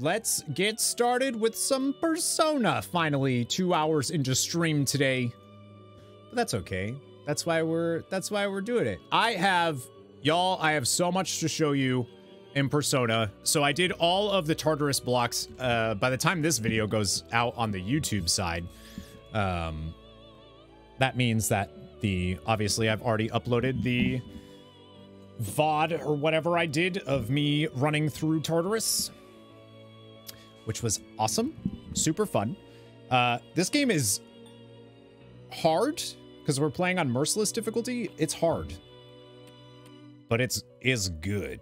let's get started with some Persona. Finally, two hours into stream today. But that's okay. That's why we're that's why we're doing it. I have y'all, I have so much to show you in Persona. So I did all of the Tartarus blocks. Uh, by the time this video goes out on the YouTube side, um, that means that the obviously I've already uploaded the VOD or whatever I did of me running through Tartarus, which was awesome, super fun. Uh, this game is hard because we're playing on merciless difficulty. It's hard, but it's is good.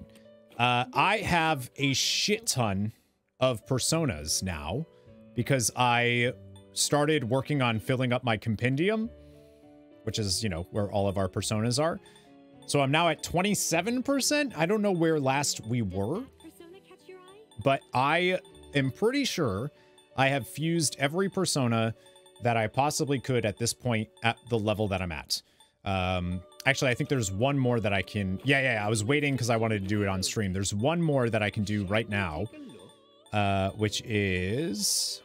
Uh, I have a shit ton of personas now because I started working on filling up my compendium, which is, you know, where all of our personas are. So I'm now at 27%. I don't know where last we were, but I am pretty sure I have fused every persona that I possibly could at this point at the level that I'm at. Um, actually, I think there's one more that I can... Yeah, yeah, yeah I was waiting because I wanted to do it on stream. There's one more that I can do right now, uh, which is...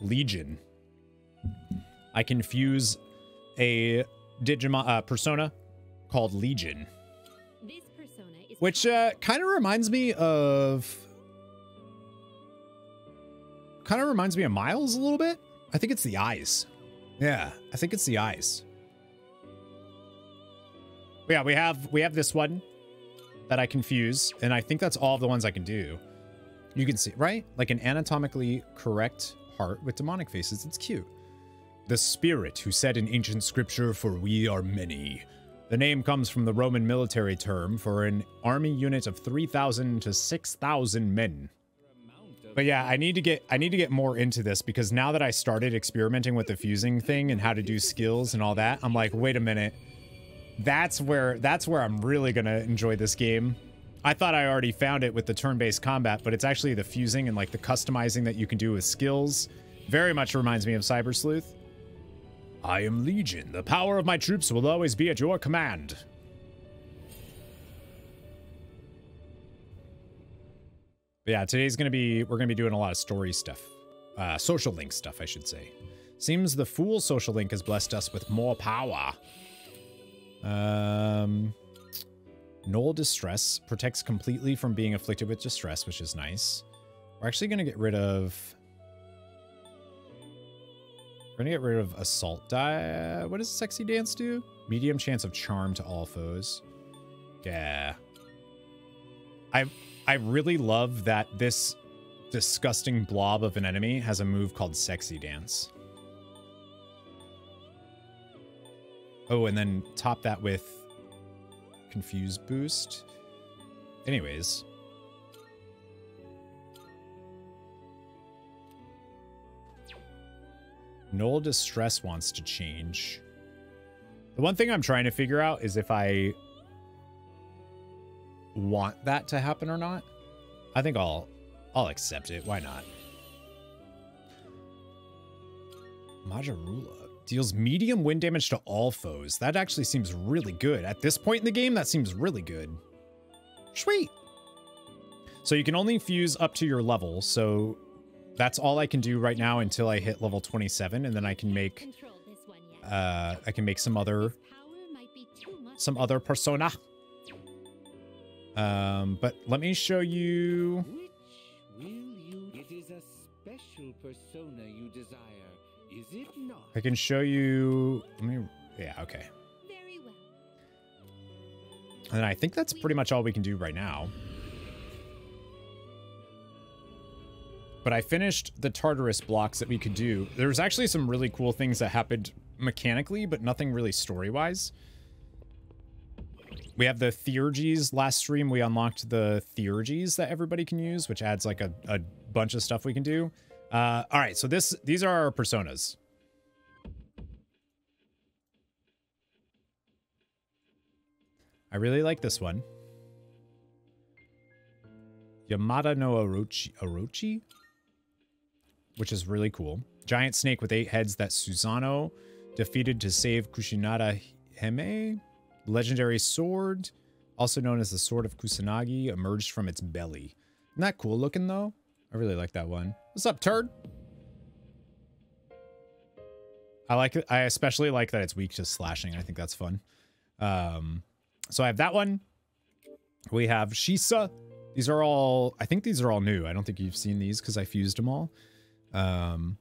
Legion. I can fuse a Digimon uh, persona called Legion. Which uh, kind of reminds me of... Kind of reminds me of Miles a little bit. I think it's the eyes. Yeah, I think it's the eyes. Yeah, we have we have this one that I confuse, and I think that's all of the ones I can do. You can see, right? Like an anatomically correct heart with demonic faces. It's cute. The spirit who said in ancient scripture, for we are many. The name comes from the Roman military term for an army unit of 3,000 to 6,000 men. But yeah, I need to get I need to get more into this because now that I started experimenting with the fusing thing and how to do skills and all that, I'm like, wait a minute. That's where that's where I'm really to enjoy this game. I thought I already found it with the turn-based combat, but it's actually the fusing and like the customizing that you can do with skills. Very much reminds me of Cyber Sleuth. I am Legion. The power of my troops will always be at your command. But yeah, today's to be, we're to be doing a lot of story stuff. Uh, social link stuff, I should say. Seems the Fool social link has blessed us with more power. Um, Null Distress protects completely from being afflicted with distress, which is nice. We're actually to get rid of... We're to get rid of Assault Dive. What does Sexy Dance do? Medium chance of charm to all foes. Yeah. I I really love that this disgusting blob of an enemy has a move called Sexy Dance. Oh, and then top that with Confuse boost. Anyways. Null Distress wants to change. The one thing I'm trying to figure out is if I want that to happen or not. I think I'll I'll accept it. Why not? Magarula deals medium wind damage to all foes. That actually seems really good. At this point in the game, that seems really good. Sweet. So you can only fuse up to your level. So that's all I can do right now until I hit level 27 and then I can make uh I can make some other some other persona. Um, but let me show you. You? It is a special persona you desire, is it not? I can show you. Let me. Yeah. Okay. Very well. And I think that's pretty much all we can do right now. But I finished the Tartarus blocks that we could do. There was actually some really cool things that happened mechanically, but nothing really story-wise. We have the Theurgies. Last stream, we unlocked the Theurgies that everybody can use, which adds like a, a bunch of stuff we can do. Uh, all right, so this these are our personas. I really like this one. Yamata no Orochi, Orochi? Which is really cool. Giant snake with eight heads that Susano defeated to save Kushinada Hime. Legendary sword, also known as the Sword of Kusanagi, emerged from its belly. Isn't that cool looking, though? I really like that one. What's up, turd? I like it. I especially like that it's weak to slashing. I think that's fun. Um, so I have that one. We have Shisa. These are all, I think these are all new. I don't think you've seen these because I fused them all. Um,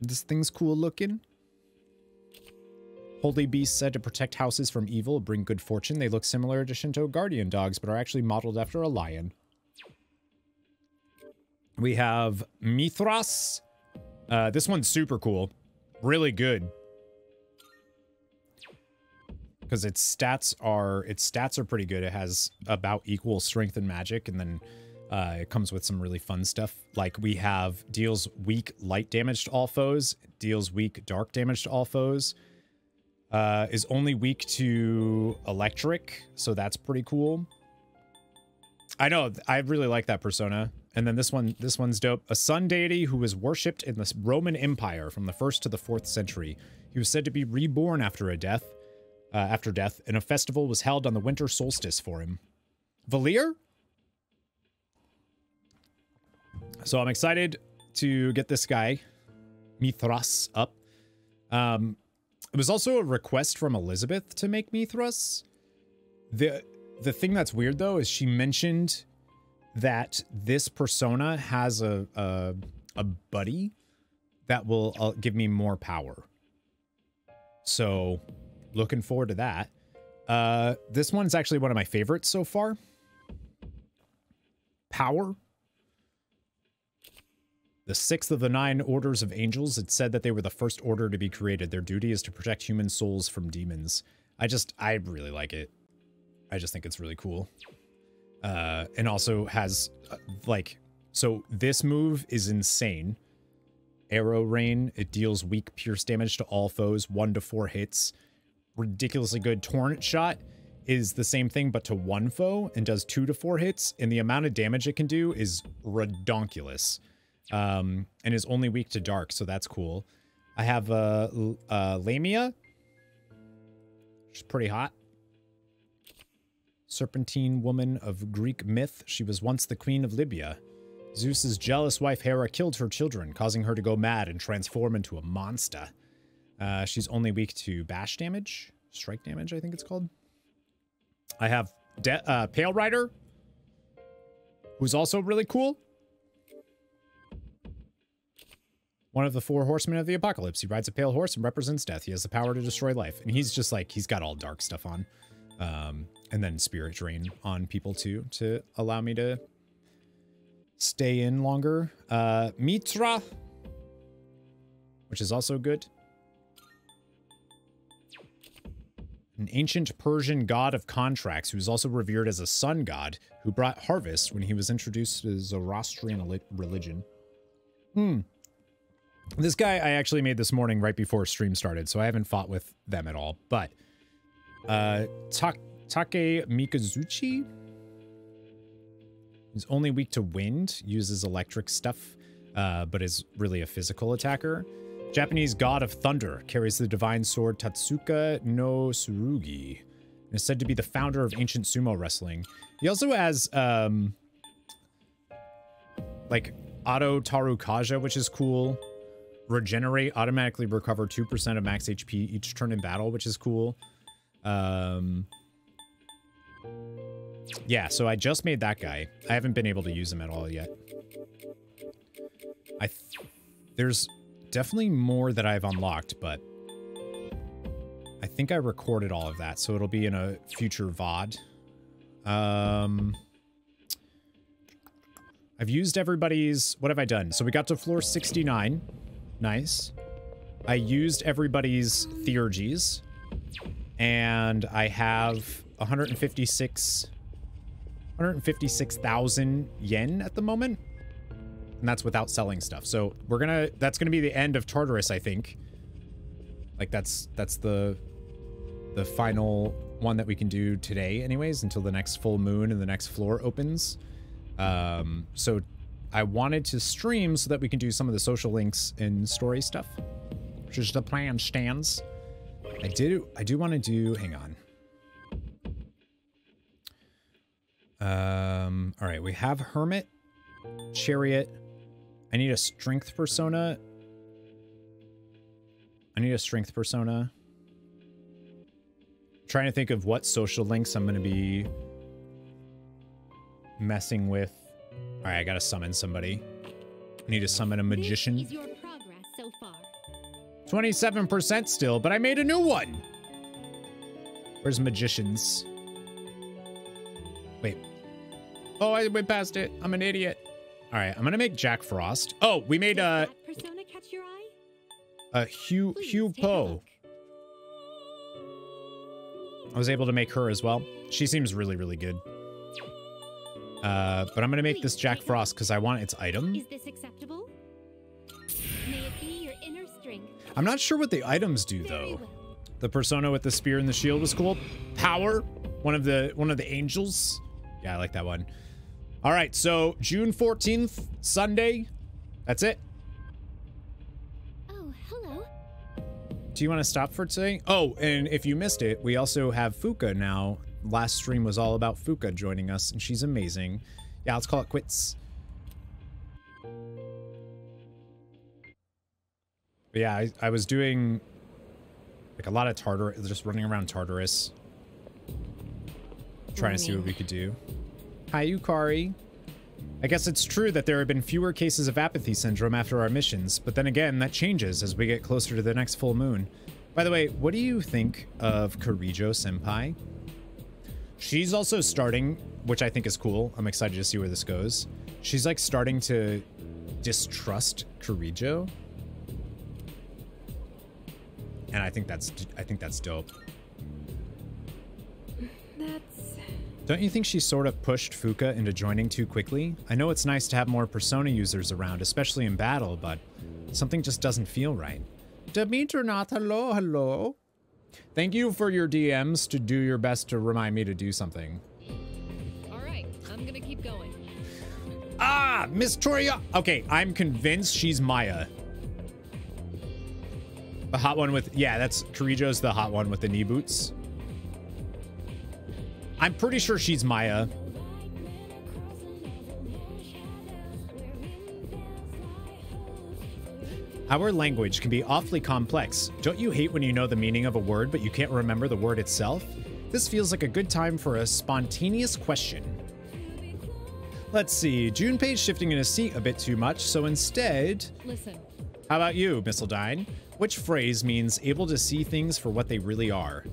this thing's cool looking. Holy beasts said to protect houses from evil, bring good fortune. They look similar to Shinto guardian dogs, but are actually modeled after a lion. We have Mithras. Uh, this one's super cool. Really good. Because its stats are its stats are pretty good. It has about equal strength and magic, and then uh, it comes with some really fun stuff. Like we have deals weak light damage to all foes, deals weak dark damage to all foes, uh, is only weak to electric, so that's pretty cool. I know, I really like that persona. And then this one, this one's dope. A sun deity who was worshipped in the Roman Empire from the first to the fourth century. He was said to be reborn after a death, uh, after death, and a festival was held on the winter solstice for him. Valir? So I'm excited to get this guy, Mithras, up. Um, it was also a request from Elizabeth to make Mithras. The the thing that's weird though is she mentioned that this persona has a a, a buddy that will uh, give me more power. So, looking forward to that. Uh, this one's actually one of my favorites so far. Power. The sixth of the nine orders of angels, it said that they were the first order to be created. Their duty is to protect human souls from demons. I just, I really like it. I just think it's really cool. Uh, and also has, uh, like, so this move is insane. Arrow Rain, it deals weak pierce damage to all foes, one to four hits. Ridiculously good. Torrent Shot is the same thing, but to one foe and does two to four hits. And the amount of damage it can do is redonkulous. Um, and is only weak to dark, so that's cool. I have uh, uh, Lamia. She's pretty hot. Serpentine woman of Greek myth. She was once the queen of Libya. Zeus's jealous wife Hera killed her children, causing her to go mad and transform into a monster. Uh, she's only weak to bash damage. Strike damage, I think it's called. I have De uh, Pale Rider, who's also really cool. One of the four horsemen of the apocalypse. He rides a pale horse and represents death. He has the power to destroy life. And he's just like, he's got all dark stuff on. Um, and then spirit drain on people too, to allow me to stay in longer. Uh, Mitra, which is also good. An ancient Persian god of contracts who is also revered as a sun god who brought harvest when he was introduced to Zoroastrian religion. Hmm. This guy I actually made this morning right before stream started, so I haven't fought with them at all. But uh, Ta Take Mikazuchi is only weak to wind, uses electric stuff, uh, but is really a physical attacker. Japanese god of thunder carries the divine sword Tatsuka no Tsurugi and is said to be the founder of ancient sumo wrestling. He also has um, like auto Tarukaja, which is cool. Regenerate, automatically recover 2% of max HP each turn in battle, which is cool. Um, yeah, so I just made that guy. I haven't been able to use him at all yet. I there's definitely more that I've unlocked, but I think I recorded all of that, so it'll be in a future VOD. Um, I've used everybody's... What have I done? So we got to floor 69. Nice. I used everybody's theurgies. And I have 156... 156,000 yen at the moment. And that's without selling stuff. So we're gonna... That's gonna be the end of Tartarus, I think. Like, that's that's the the final one that we can do today anyways until the next full moon and the next floor opens. Um, so I wanted to stream so that we can do some of the social links and story stuff, which is the plan stands. I did, I do want to do, hang on. Um, all right, we have Hermit. Chariot. I need a strength persona. I need a strength persona. I'm trying to think of what social links I'm going to be messing with. All right, I got to summon somebody. I need to summon a magician. This is your progress so far. 27% still, but I made a new one. Where's magicians? Wait. Oh, I went past it. I'm an idiot. All right, I'm gonna make Jack Frost. Oh, we made uh, persona catch your eye? a Hugh Please Hua Po. I was able to make her as well. She seems really, really good. Uh, but I'm gonna make this Jack Frost because I want its item. Is this acceptable? May it be your inner strength. I'm not sure what the items do though. well. The persona with the spear and the shield was cool. Power, one of the one of the angels. Yeah, I like that one. All right, so June 14th, Sunday. That's it. Oh, hello. Do you want to stop for today? Oh, and if you missed it, we also have Fuuka now. Last stream was all about Fuuka joining us, and she's amazing. Yeah, let's call it quits. But yeah, I, I was doing like a lot of Tartarus, just running around Tartarus, trying to see what we could do. Hi, Yukari. I guess it's true that there have been fewer cases of apathy syndrome after our missions, but then again, that changes as we get closer to the next full moon. By the way, what do you think of Kirijo Senpai? She's also starting, which I think is cool. I'm excited to see where this goes. She's like starting to distrust Kirijo. And I think that's I think that's dope. That's Don't you think she sort of pushed Fuuka into joining too quickly? I know it's nice to have more Persona users around, especially in battle, but something just doesn't feel right. Demeternath, hello, hello. Thank you for your DMs to do your best to remind me to do something. All right, I'm gonna keep going. Ah, Miss Toria. Okay, I'm convinced she's Maya. The hot one with, yeah, that's Kirijo's the hot one with the knee boots. I'm pretty sure she's Maya. Our language can be awfully complex. Don't you hate when you know the meaning of a word but you can't remember the word itself? This feels like a good time for a spontaneous question. Let's see, Junpei's shifting in his seat a bit too much, so instead, Listen, how about you, Missildine? Which phrase means able to see things for what they really are?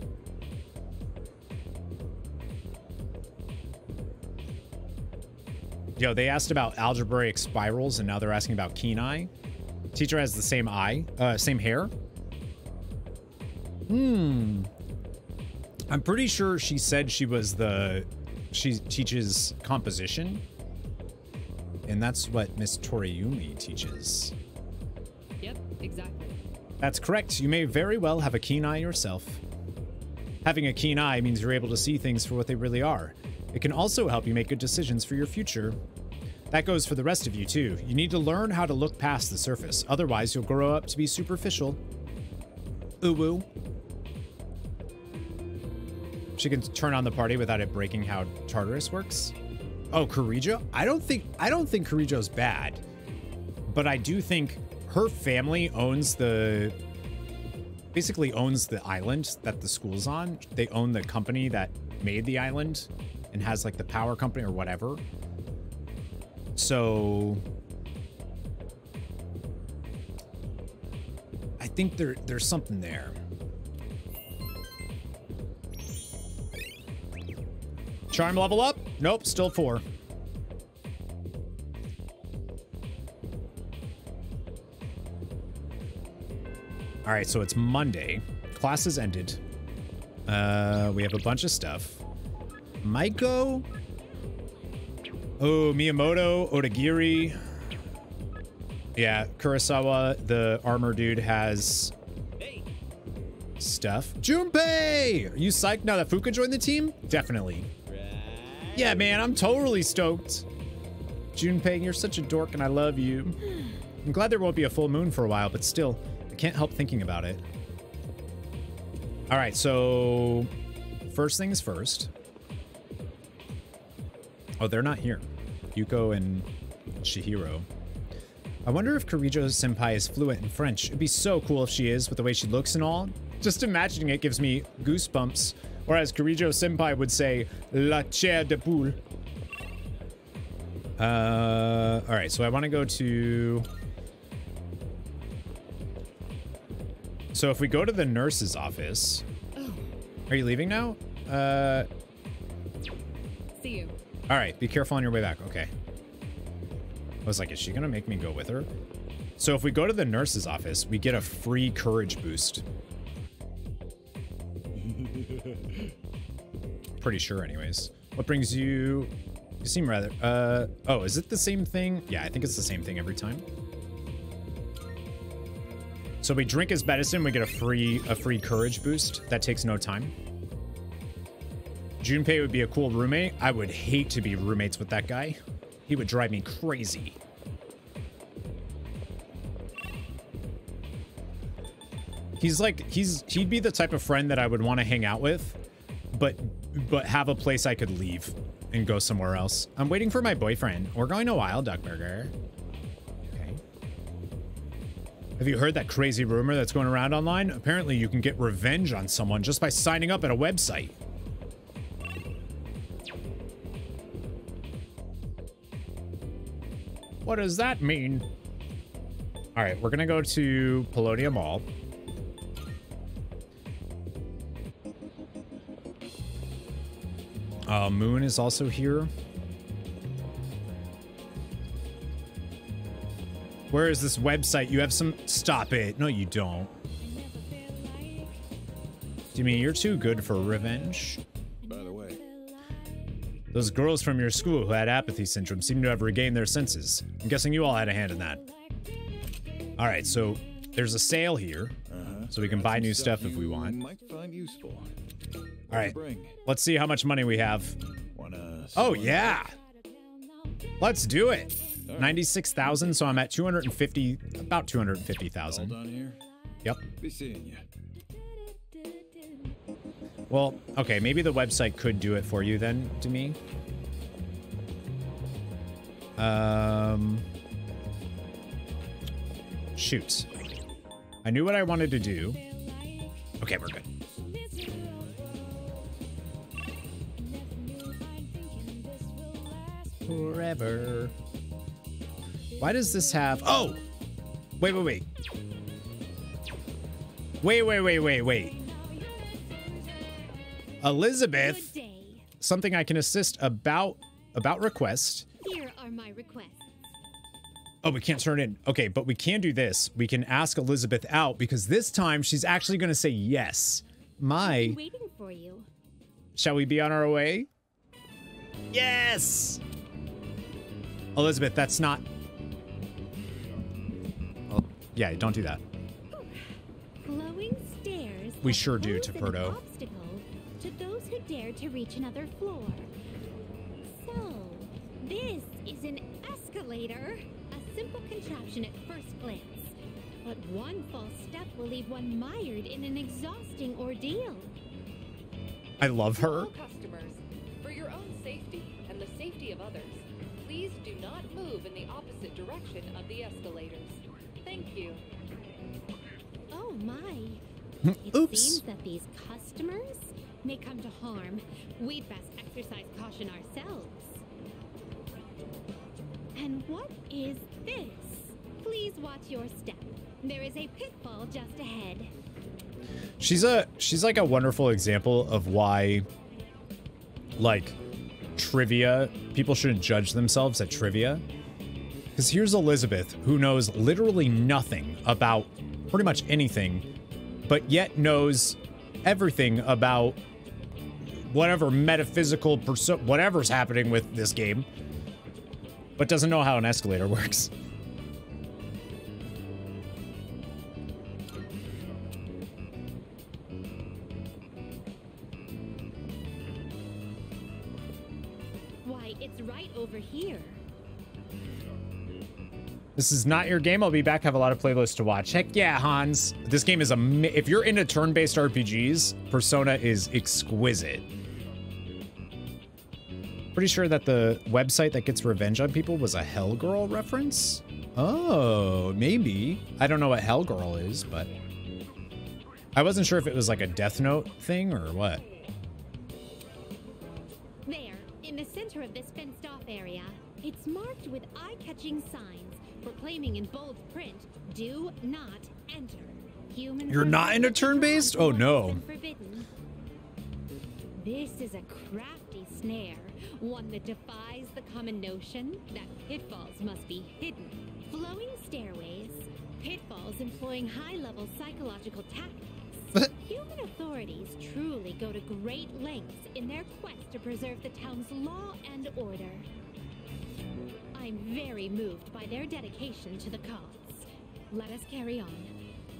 Yo, they asked about algebraic spirals and now they're asking about keen eye. Teacher has the same eye, uh, same hair. Hmm. I'm pretty sure she said she was the, she teaches composition. And that's what Miss Toriumi teaches. yep, exactly. That's correct. You may very well have a keen eye yourself. Having a keen eye means you're able to see things for what they really are. It can also help you make good decisions for your future. That goes for the rest of you, too. You need to learn how to look past the surface, otherwise, you'll grow up to be superficial. Uwu. She can turn on the party without it breaking how Tartarus works. Oh, Kirijo? I don't think I don't think Kirijo's bad. But I do think her family owns the basically owns the island that the school's on. They own the company that made the island and has like the power company or whatever. So I think there there's something there. Charm level up? Nope, still four. All right, so it's Monday. Class Classes ended. Uh, we have a bunch of stuff. Maiko. Oh, Miyamoto, Odagiri. Yeah, Kurosawa, the armor dude, has stuff. Junpei! Are you psyched now that Fuuka joined the team? Definitely. Yeah, man, I'm totally stoked. Junpei, you're such a dork and I love you. I'm glad there won't be a full moon for a while, but still, I can't help thinking about it. All right, so first things first. Oh, they're not here. Yuko and Chihiro. I wonder if Kirijo Senpai is fluent in French. It'd be so cool if she is with the way she looks and all. Just imagining it gives me goosebumps. Or as Kirijo Senpai would say, La chair de poule. Uh, all right, so I want to go to... So if we go to the nurse's office... Are you leaving now? Uh, See you. All right, be careful on your way back. Okay. I was like, is she gonna make me go with her? So if we go to the nurse's office, we get a free courage boost. Pretty sure, anyways. What brings you? You seem rather. Uh oh, is it the same thing? Yeah, I think it's the same thing every time. So we drink his medicine, we get a free a free courage boost. That takes no time. Junpei would be a cool roommate. I would hate to be roommates with that guy. He would drive me crazy. He's like he's he'd be the type of friend that I would want to hang out with, but but have a place I could leave and go somewhere else. I'm waiting for my boyfriend. We're going to Wild Duck Burger. Okay. Have you heard that crazy rumor that's going around online? Apparently you can get revenge on someone just by signing up at a website. What does that mean? All right, we're gonna go to Paulownia Mall. Uh, Moon is also here. Where is this website? You have some. Stop it. No, you don't. Do you mean you're too good for revenge? By the way, Those girls from your school who had apathy syndrome seem to have regained their senses. I'm guessing you all had a hand in that. All right, so there's a sale here, uh-huh. so we can buy new stuff if we want. Might find useful. All right, let's see how much money we have. Oh yeah, let's do it. Ninety-six thousand, so I'm at two hundred and fifty, about two hundred and fifty thousand. Yep. Be seeing you. Well, okay, maybe the website could do it for you then, to me. Um, shoot. I knew what I wanted to do. Okay, we're good. Forever. Why does this have... Oh! Wait, wait, wait. Wait, wait, wait, wait, wait. Elizabeth, something I can assist about about request. Here are my requests. Oh, we can't turn in. Okay, but we can do this. We can ask Elizabeth out because this time she's actually going to say yes. My, waiting for you. shall we be on our way? Yes. Elizabeth, that's not. Oh, yeah, don't do that. Glowing stairs. We sure do, pose those to reach another floor. So, this is an escalator. A simple contraption at first glance. But one false step will leave one mired in an exhausting ordeal. I love her. All customers, for your own safety and the safety of others, please do not move in the opposite direction of the escalators. Thank you. Oh my. Hmm, it Oops. seems that these customers may come to harm. We'd best exercise caution ourselves. And what is this? Please watch your step. There is a pitfall just ahead. She's a she's like a wonderful example of why like trivia people shouldn't judge themselves at trivia. Cuz here's Elizabeth who knows literally nothing about pretty much anything but yet knows everything about whatever metaphysical perso- whatever's happening with this game but doesn't know how an escalator works. Why, it's right over here. This is not your game. I'll be back. Have a lot of playlists to watch. Heck yeah, Hans. This game is a. If you're into turn-based RPGs, Persona is exquisite. Pretty sure that the website that gets revenge on people was a Hell Girl reference. Oh, maybe. I don't know what Hell Girl is, but I wasn't sure if it was like a Death Note thing or what. There, in the center of this fenced off area, it's marked with eye catching signs proclaiming in bold print do not enter. Human You're not in a turn-based? Oh, no. forbidden. This is a crafty snare, one that defies the common notion that pitfalls must be hidden. Flowing stairways, pitfalls employing high level psychological tactics. Human authorities truly go to great lengths in their quest to preserve the town's law and order. I'm very moved by their dedication to the cause. Let us carry on.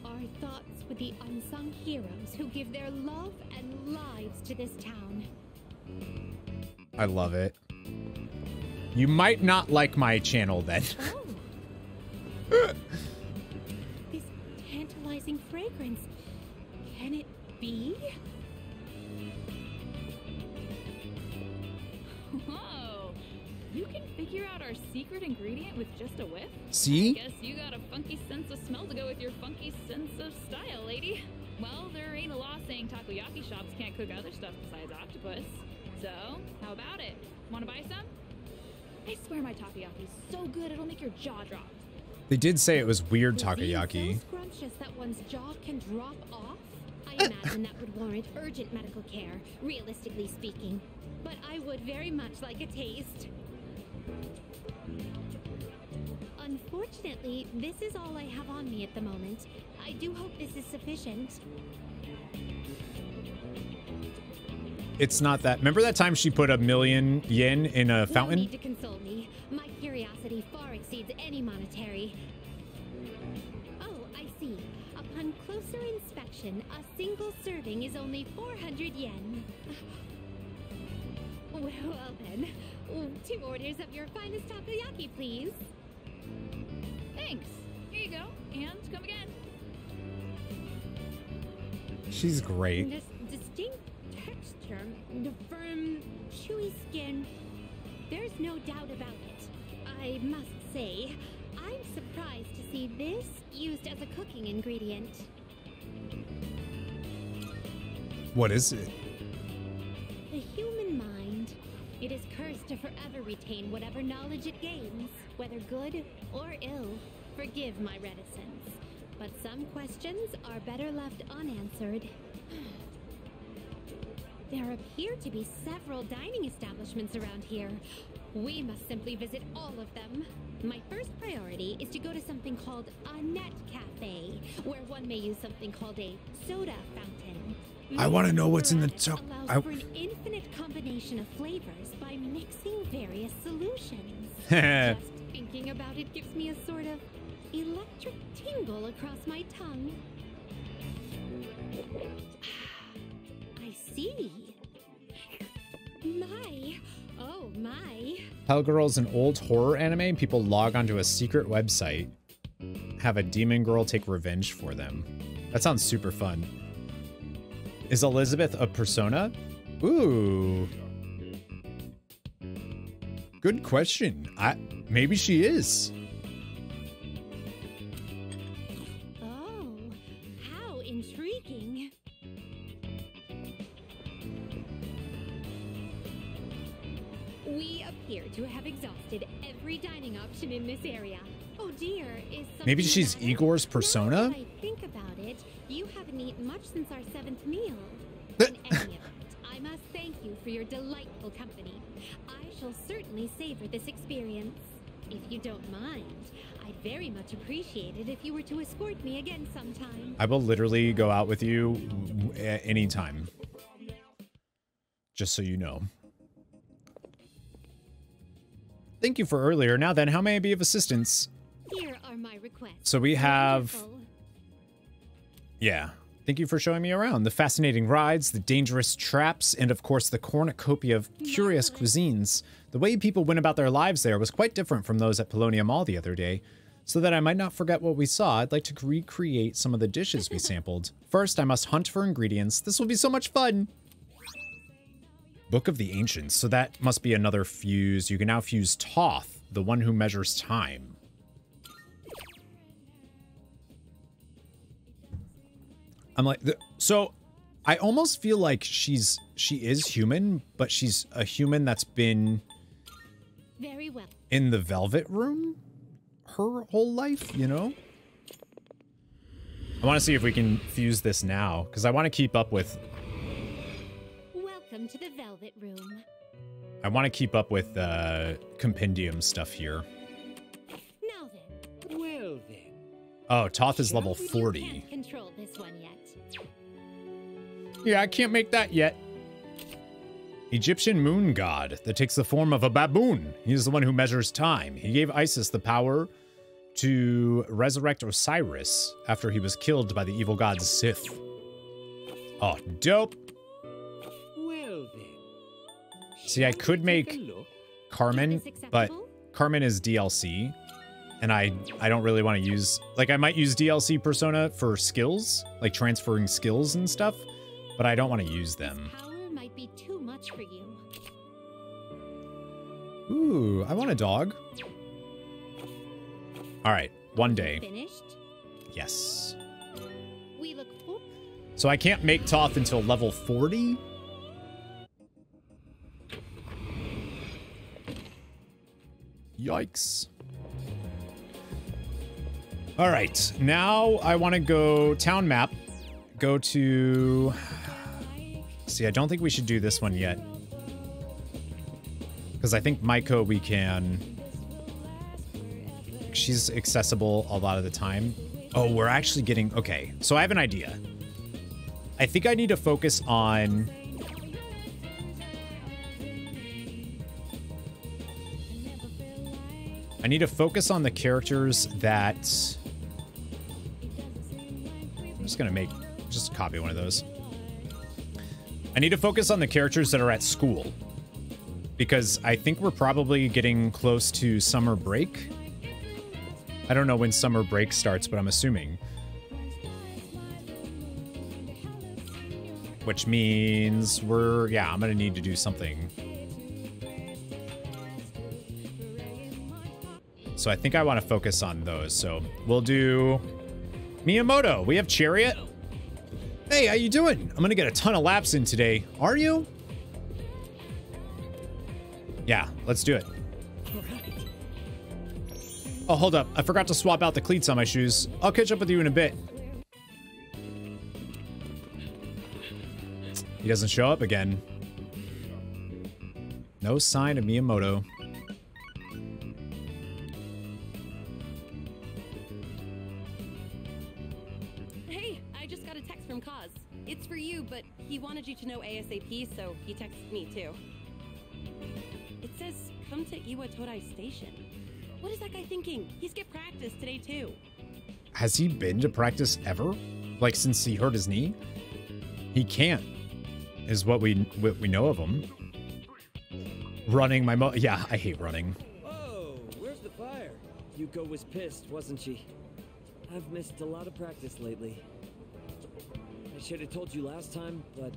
Our thoughts with the unsung heroes who give their love and lives to this town. I love it. You might not like my channel then. Oh. this tantalizing fragrance. Can it be? Whoa! You can figure out our secret ingredient with just a whiff? See? Guess you got a funky sense of smell to go with your funky sense of style, lady. Well, there ain't a law saying takoyaki shops can't cook other stuff besides octopus. So, how about it? Wanna buy some? I swear my takoyaki's so good it'll make your jaw drop. They did say it was weird takoyaki. So scrumptious that one's jaw can drop off? I imagine that would warrant urgent medical care, realistically speaking. But I would very much like a taste. Unfortunately, this is all I have on me at the moment. I do hope this is sufficient. It's not that. Remember that time she put a million yen in a No fountain? need to console me. My curiosity far exceeds any monetary. Oh, I see. Upon closer inspection, a single serving is only 400 yen. Well, then, two orders of your finest takoyaki, please. Thanks. Here you go. And come again. She's great. This distinct texture, the firm, chewy skin. There's no doubt about it. I must say, I'm surprised to see this used as a cooking ingredient. What is it? The human mind. It is cursed to forever retain whatever knowledge it gains, whether good or ill. Forgive my reticence, but some questions are better left unanswered. There appear to be several dining establishments around here. We must simply visit all of them. My first priority is to go to something called a net cafe, where one may use something called a soda fountain. I wanna know what's in the allows I- for an infinite combination of flavors by mixing various solutions. Just thinking about it gives me a sort of electric tingle across my tongue. See. My, oh my. Hellgirl's an old horror anime. People log onto a secret website, have a demon girl take revenge for them. That sounds super fun. Is Elizabeth a persona? Ooh. Good question. I maybe she is. Maybe she's? Igor's persona? I think about it, you haven't eaten much since our seventh meal. I must thank you for your delightful company. I shall certainly savor this experience. If you don't mind, I'd very much appreciate it if you were to escort me again sometime. I will literally go out with you w- at any time. Just so you know. Thank you for earlier. Now then, how may I be of assistance? So we have- Wonderful. Yeah. Thank you for showing me around. The fascinating rides, the dangerous traps, and of course the cornucopia of curious cuisines. The way people went about their lives there was quite different from those at Paulownia Mall the other day. So that I might not forget what we saw, I'd like to recreate some of the dishes we sampled. First, I must hunt for ingredients. This will be so much fun. Book of the Ancients. So that must be another fuse. You can now fuse Thoth, the one who measures time. I'm like, the, so I almost feel like she's she is human, but she's a human that's been Very well. in the Velvet Room her whole life, you know? I want to see if we can fuse this now, because I want to keep up with Welcome to the Velvet Room. I want to keep up with uh, compendium stuff here. Now then, Well then. Oh, Thoth is level you 40. Yeah, I can't make that yet. Egyptian moon god that takes the form of a baboon. He is the one who measures time. He gave Isis the power to resurrect Osiris after he was killed by the evil god Sith. Oh, dope. Well then. See, I could make? Carmen, but? Carmen is DLC, and I I don't really want to use like I might use DLC Persona for skills, like transferring skills and stuff, but I don't want to use them. Might be too much for you. Ooh, I want a dog. All right, one day. Finished? Yes. We look for So I can't make Thoth until level 40? Yikes. All right, now I want to go town map. Go to... See, I don't think we should do this one yet. Because I think Maiko we can... She's accessible a lot of the time. Oh, we're actually getting... Okay, so I have an idea. I think I need to focus on... I need to focus on the characters that... I'm just gonna make... Just copy one of those. I need to focus on the characters that are at school. Because I think we're probably getting close to summer break. I don't know when summer break starts, but I'm assuming. Which means we're, yeah, I'm gonna need to do something. So I think I want to focus on those. So we'll do Miyamoto. We have Chariot. Hey, how you doing? I'm gonna get a ton of laps in today. Are you? Yeah, let's do it. Oh, hold up. I forgot to swap out the cleats on my shoes. I'll catch up with you in a bit. He doesn't show up again. No sign of Miyamoto. So he texted me too. It says, come to Iwatodai Station. What is that guy thinking? He's get practice today too. Has he been to practice ever? Like since he hurt his knee? He can't, is what we what we know of him. Running my mo- yeah, I hate running. Oh, where's the fire? Yuko was pissed, wasn't she? I've missed a lot of practice lately. I should have told you last time, but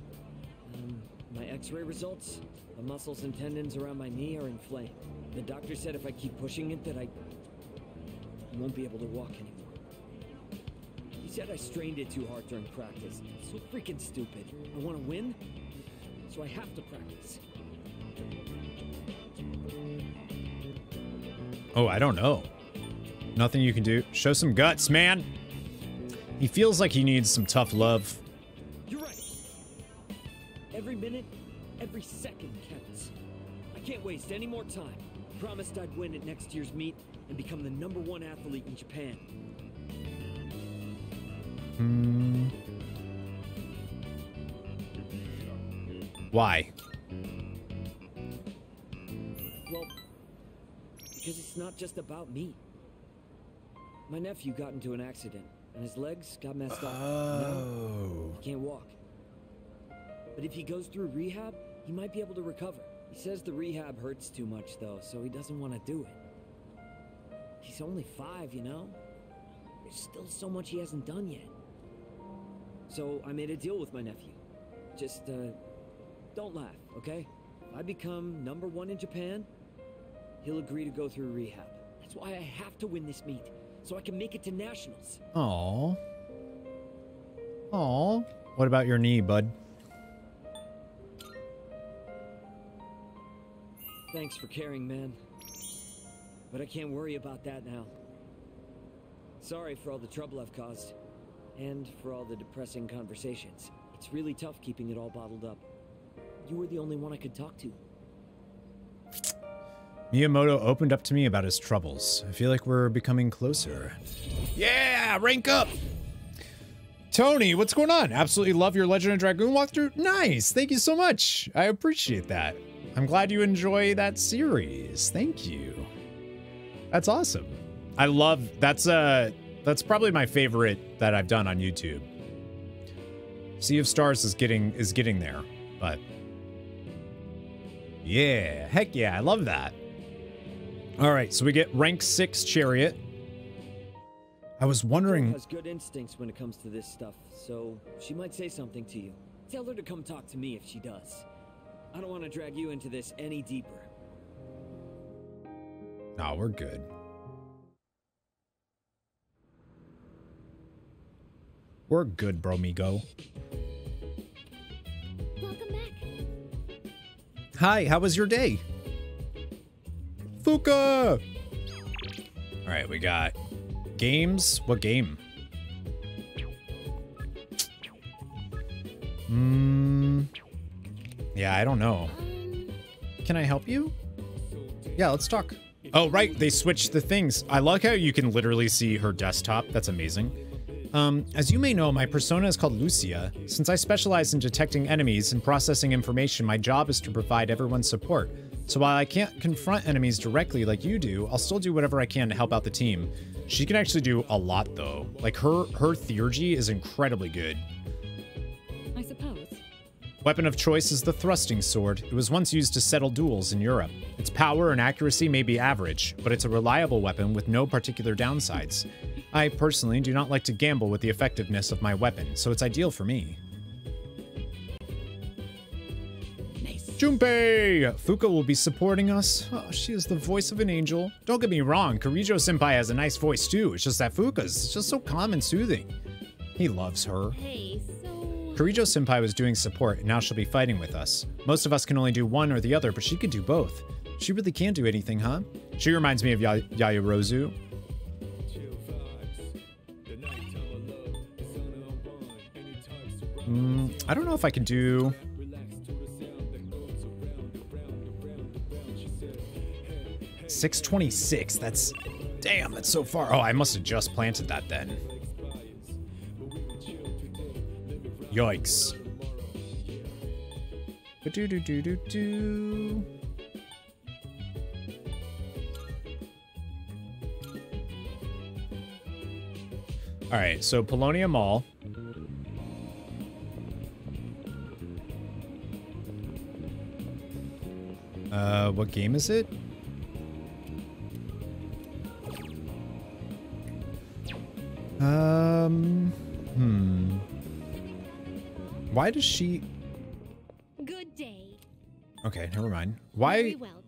um, my x-ray results, the muscles and tendons around my knee are inflamed. The doctor said if I keep pushing it that I won't be able to walk anymore. He said I strained it too hard during practice. So freaking stupid. I want to win, so I have to practice. Oh, I don't know. Nothing you can do. Show some guts, man. He feels like he needs some tough love. Every minute, every second counts. I can't waste any more time. Promised I'd win at next year's meet and become the number one athlete in Japan. Hmm. Why? Well, because it's not just about me. My nephew got into an accident, and his legs got messed up. Oh. He can't walk. But if he goes through rehab, he might be able to recover. He says the rehab hurts too much, though, so he doesn't want to do it. He's only five, you know? There's still so much he hasn't done yet. So I made a deal with my nephew. Just, uh, don't laugh, okay? if I become number one in Japan, he'll agree to go through rehab. That's why I have to win this meet, so I can make it to nationals. Aw. Aw. What about your knee, bud? Thanks for caring, man. But I can't worry about that now. Sorry for all the trouble I've caused. And for all the depressing conversations. It's really tough keeping it all bottled up. You were the only one I could talk to. Miyamoto opened up to me about his troubles. I feel like we're becoming closer. Yeah, rank up! Tony, what's going on? Absolutely love your Legend of Dragoon walkthrough. Nice, thank you so much. I appreciate that. I'm glad you enjoy that series. Thank you. That's awesome. I love that's uh that's probably my favorite that I've done on YouTube. Sea of Stars is getting is getting there, but yeah, heck yeah, I love that. All right, so we get rank six chariot. I was wondering. has good instincts when it comes to this stuff, so she might say something to you. Tell her to come talk to me if she does. I don't want to drag you into this any deeper. No, we're good. We're good, bromigo. Welcome back. Hi, how was your day? Fuuka! All right, we got games. What game? Hmm. Yeah, I don't know. Can I help you? Yeah, let's talk. Oh, right. They switched the things. I like how you can literally see her desktop. That's amazing. Um, as you may know, my persona is called Lucia. Since I specialize in detecting enemies and processing information, my job is to provide everyone support. So while I can't confront enemies directly like you do, I'll still do whatever I can to help out the team. She can actually do a lot though. Like her her theurgy is incredibly good. I suppose. Weapon of choice is the thrusting sword. It was once used to settle duels in Europe. Its power and accuracy may be average, but it's a reliable weapon with no particular downsides. I personally do not like to gamble with the effectiveness of my weapon, so it's ideal for me. Junpei! Fuuka will be supporting us. Oh, she is the voice of an angel. Don't get me wrong, Kirijo Senpai has a nice voice too. It's just that Fuuka's just so calm and soothing. He loves her. Hey, so Kirijo Senpai was doing support, and now she'll be fighting with us. Most of us can only do one or the other, but she could do both. She really can do anything, huh? She reminds me of ya- Yayarozu. Mm, I don't know if I can do... Six twenty-six. That's damn. That's so far. Oh, I must have just planted that then. Yikes. Do do do do do. All right, so Paulownia Mall. Uh, what game is it? Why does she? good day. Okay, never mind. Why? well.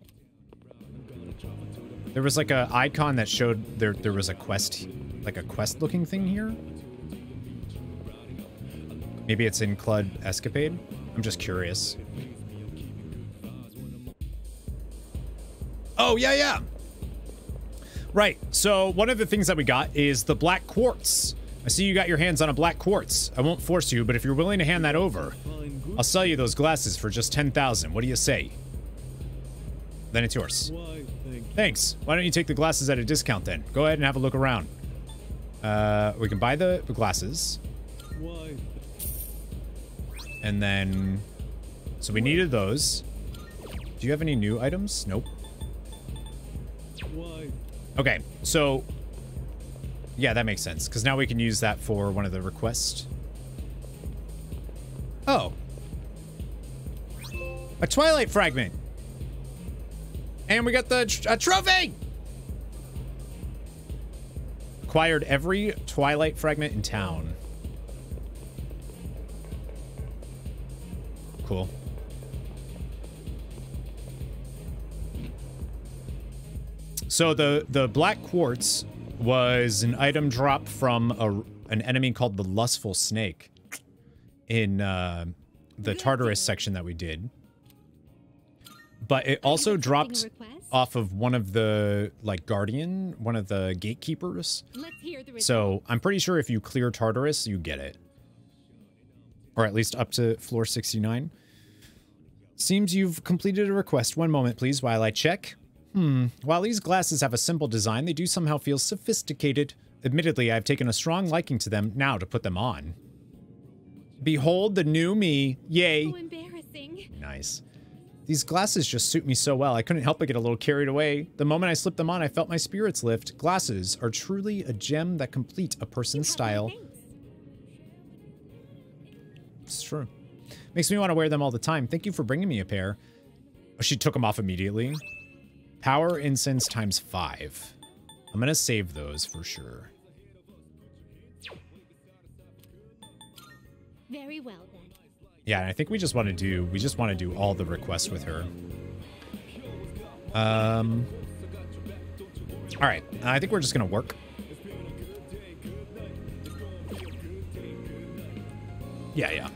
There was like a icon that showed there there was a quest, like a quest looking thing here. Maybe it's in Club Escapade. I'm just curious. Oh yeah, yeah. Right. So one of the things that we got is the black quartz. I see you got your hands on a black quartz. I won't force you, but if you're willing to hand that over, I'll sell you those glasses for just 10,000. What do you say? Then it's yours. Thanks. Why don't you take the glasses at a discount then? Go ahead and have a look around. Uh, we can buy the, glasses. And then... So we needed those. Do you have any new items? Nope. Okay, so... Yeah, that makes sense, because now we can use that for one of the requests. Oh. A Twilight Fragment. And we got the tr trophy! Acquired every Twilight Fragment in town. Cool. So the, the black quartz was an item drop from a, an enemy called the lustful snake in uh, the Tartarus section that we did. But it also dropped off of one of the like guardian, one of the gatekeepers. Let's hear the So I'm pretty sure if you clear Tartarus, you get it. Or at least up to floor 69. Seems you've completed a request. One moment, please, while I check. Hmm. While these glasses have a simple design, they do somehow feel sophisticated. Admittedly, I've taken a strong liking to them now to put them on. Behold the new me. Yay. So embarrassing. Nice. These glasses just suit me so well. I couldn't help but get a little carried away. The moment I slipped them on, I felt my spirits lift. Glasses are truly a gem that complete a person's style. It's true. Makes me want to wear them all the time. Thank you for bringing me a pair. Oh, she took them off immediately. Power incense times five. I'm going to save those for sure. Very well then. Yeah, and I think we just want to do we just want to do all the requests with her. Um All right. I think we're just going to work. Yeah, yeah.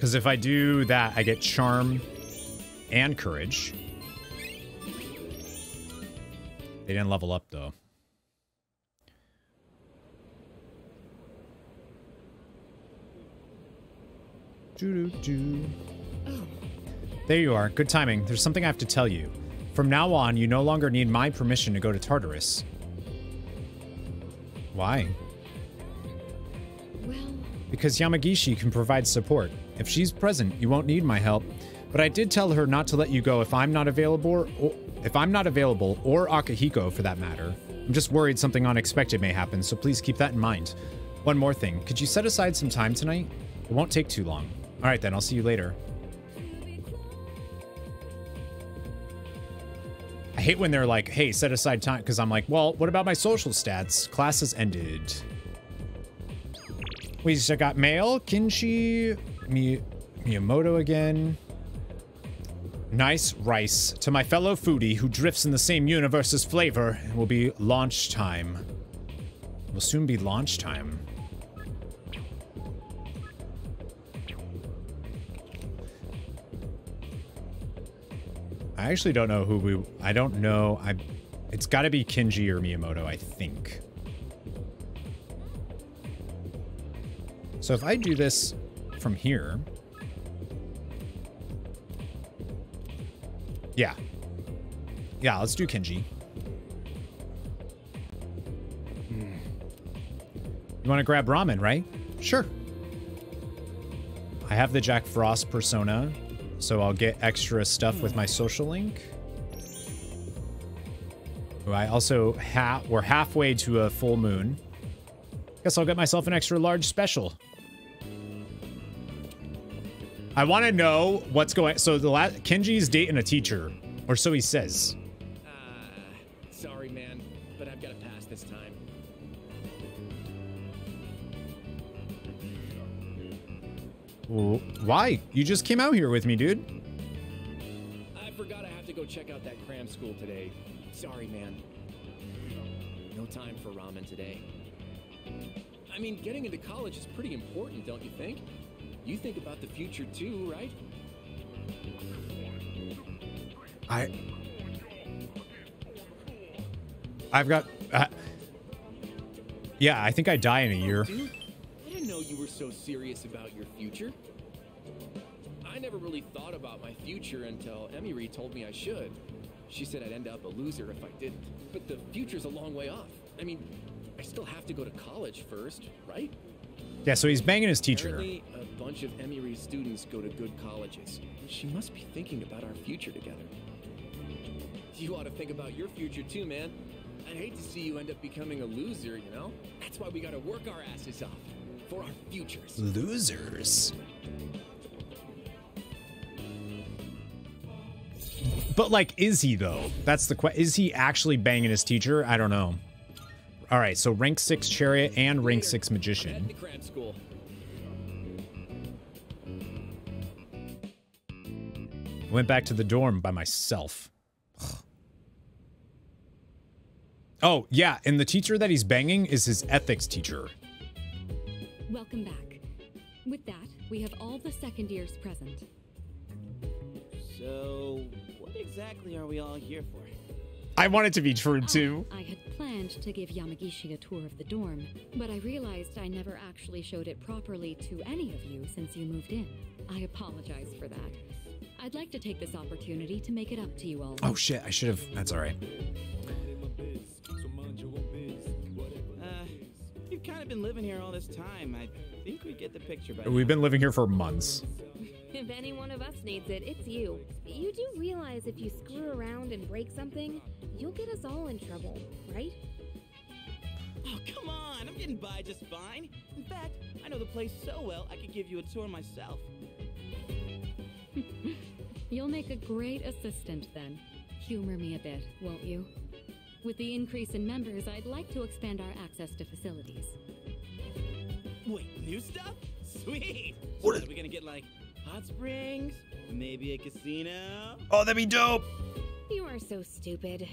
Cuz if I do that, I get charm and courage. They didn't level up though. Doo-doo-doo. There you are. Good timing. There's something I have to tell you. From now on, you no longer need my permission to go to Tartarus. Why? Well, Because Yamagishi can provide support. If she's present, you won't need my help. But I did tell her not to let you go if I'm not available or if I'm not available or Akihiko for that matter. I'm just worried something unexpected may happen, so please keep that in mind. One more thing. Could you set aside some time tonight? It won't take too long. All right then, I'll see you later. I hate when they're like, "Hey, set aside time," because I'm like, "Well, what about my social stats? Class has ended." We just got mail. Kenji Mi- Miyamoto again. Nice rice. To my fellow foodie who drifts in the same universe as Flavor, it will be launch time. Will soon be launch time. I actually don't know who we... I don't know. I. It's got to be Kenji or Miyamoto, I think. So if I do this from here... Yeah. Yeah, let's do Kenji. Hmm. You want to grab ramen, right? Sure. I have the Jack Frost persona, so I'll get extra stuff with my social link. I also ha we're halfway to a full moon. Guess I'll get myself an extra large special. I want to know what's going. So the last Kenji's dating a teacher, or so he says. Ah, sorry, man, but I've got to pass this time. Well, why? You just came out here with me, dude. I forgot I have to go check out that cram school today. Sorry, man. No time for ramen today. I mean, getting into college is pretty important, don't you think? You think about the future too, right? I. I've got. Uh, yeah, I think I die in a year. Dude, I didn't know you were so serious about your future. I never really thought about my future until Emiri told me I should. She said I'd end up a loser if I didn't. But the future's a long way off. I mean, I still have to go to college first, right? Yeah, so he's banging his teacher. Apparently, bunch of Emiri's students go to good colleges. She must be thinking about our future together. You ought to think about your future too, man. I'd hate to see you end up becoming a loser, you know? That's why we gotta work our asses off. For our futures. Losers. But like, is he though? That's the question. Is he actually banging his teacher? I don't know. All right, so rank six chariot and rank six magician. I went back to the dorm by myself. oh, yeah, and the teacher that he's banging is his ethics teacher. Welcome back. With that, we have all the second years present. So, what exactly are we all here for? I want it to be true ah, too. I had planned to give Yamagishi a tour of the dorm, but I realized I never actually showed it properly to any of you since you moved in. I apologize for that. I'd like to take this opportunity to make it up to you all. Oh shit, I should have. That's all right. Uh, you've kind of been living here all this time. I think we get the picture by We've been living here for months. If any one of us needs it, it's you. You do realize if you screw around and break something, you'll get us all in trouble, right? Oh, come on. I'm getting by just fine. In fact, I know the place so well, I could give you a tour myself. You'll make a great assistant then. Humor me a bit, won't you? With the increase in members, I'd like to expand our access to facilities. Wait, new stuff? Sweet. What are we gonna get like hot springs? Maybe a casino? Oh, that'd be dope. You are so stupid.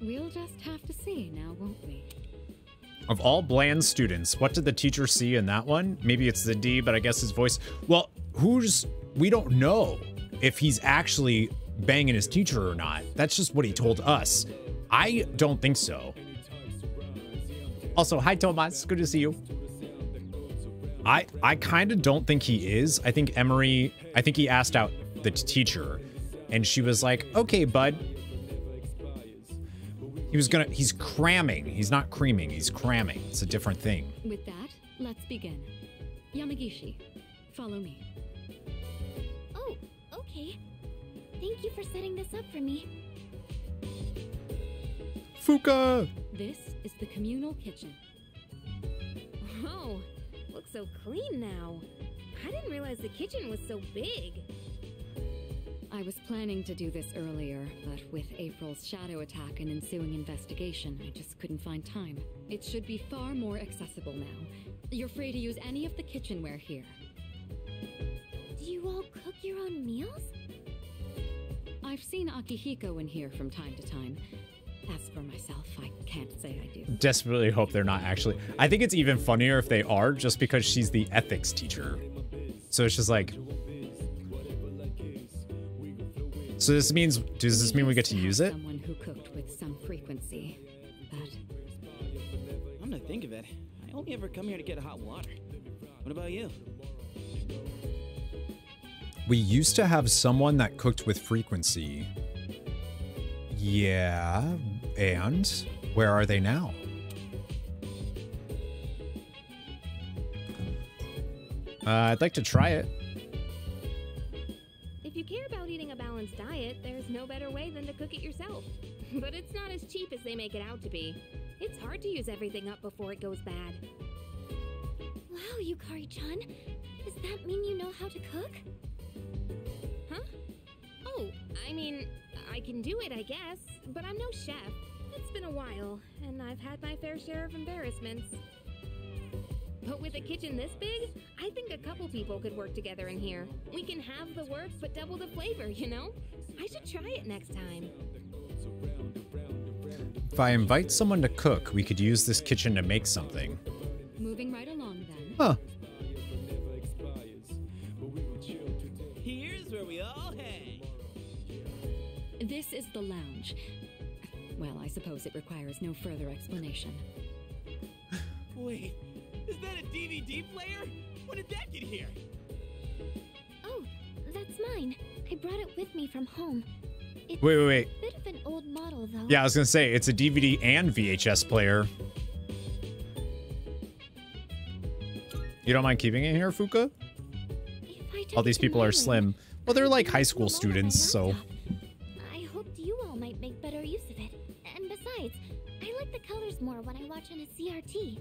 We'll just have to see now, won't we? Of all bland students, what did the teacher see in that one? Maybe it's the D, but I guess his voice. Well, who's. We don't know if he's actually banging his teacher or not. That's just what he told us. I don't think so. Also, hi, Tomas. Good to see you. I I kind of don't think he is. I think Emiri. I think he asked out the teacher, and she was like, "Okay, bud." He was gonna. He's cramming. He's not creaming. He's cramming. It's a different thing. With that, let's begin. Yamagishi, follow me. Okay. Thank you for setting this up for me. Fuuka. This is the communal kitchen. Oh, looks so clean now. I didn't realize the kitchen was so big. I was planning to do this earlier, but with April's shadow attack and ensuing investigation, I just couldn't find time. It should be far more accessible now. You're free to use any of the kitchenware here. Do you all cook your own meals? I've seen Akihiko in here from time to time. As for myself, I can't say I do. Desperately hope they're not actually. I think it's even funnier if they are, just because she's the ethics teacher. So it's just like. So this means. Does this mean we get to use it? Someone who cooked with some frequency, but I'm gonna think of it. I only ever come here to get hot water. What about you? We used to have someone that cooked with frequency. Yeah, and where are they now? Uh, I'd like to try it. If you care about eating a balanced diet, there's no better way than to cook it yourself. But it's not as cheap as they make it out to be. It's hard to use everything up before it goes bad. Wow, Yukari-chan. Does that mean you know how to cook? I mean, I can do it, I guess, but I'm no chef. It's been a while, and I've had my fair share of embarrassments. But with a kitchen this big, I think a couple people could work together in here. We can have the work, but double the flavor, you know? I should try it next time. If I invite someone to cook, we could use this kitchen to make something. moving right along then. Huh. This is the lounge. Well, I suppose it requires no further explanation. Wait, is that a DVD player? When did that get here? Oh, that's mine. I brought it with me from home. It's Wait, wait, wait. a bit of an old model, though. Yeah, I was gonna say it's a DVD and VHS player. You don't mind keeping it here, Fuuka? If I took All these people are slim. Well, they're like high school remote on my students, so. When I watch CRT.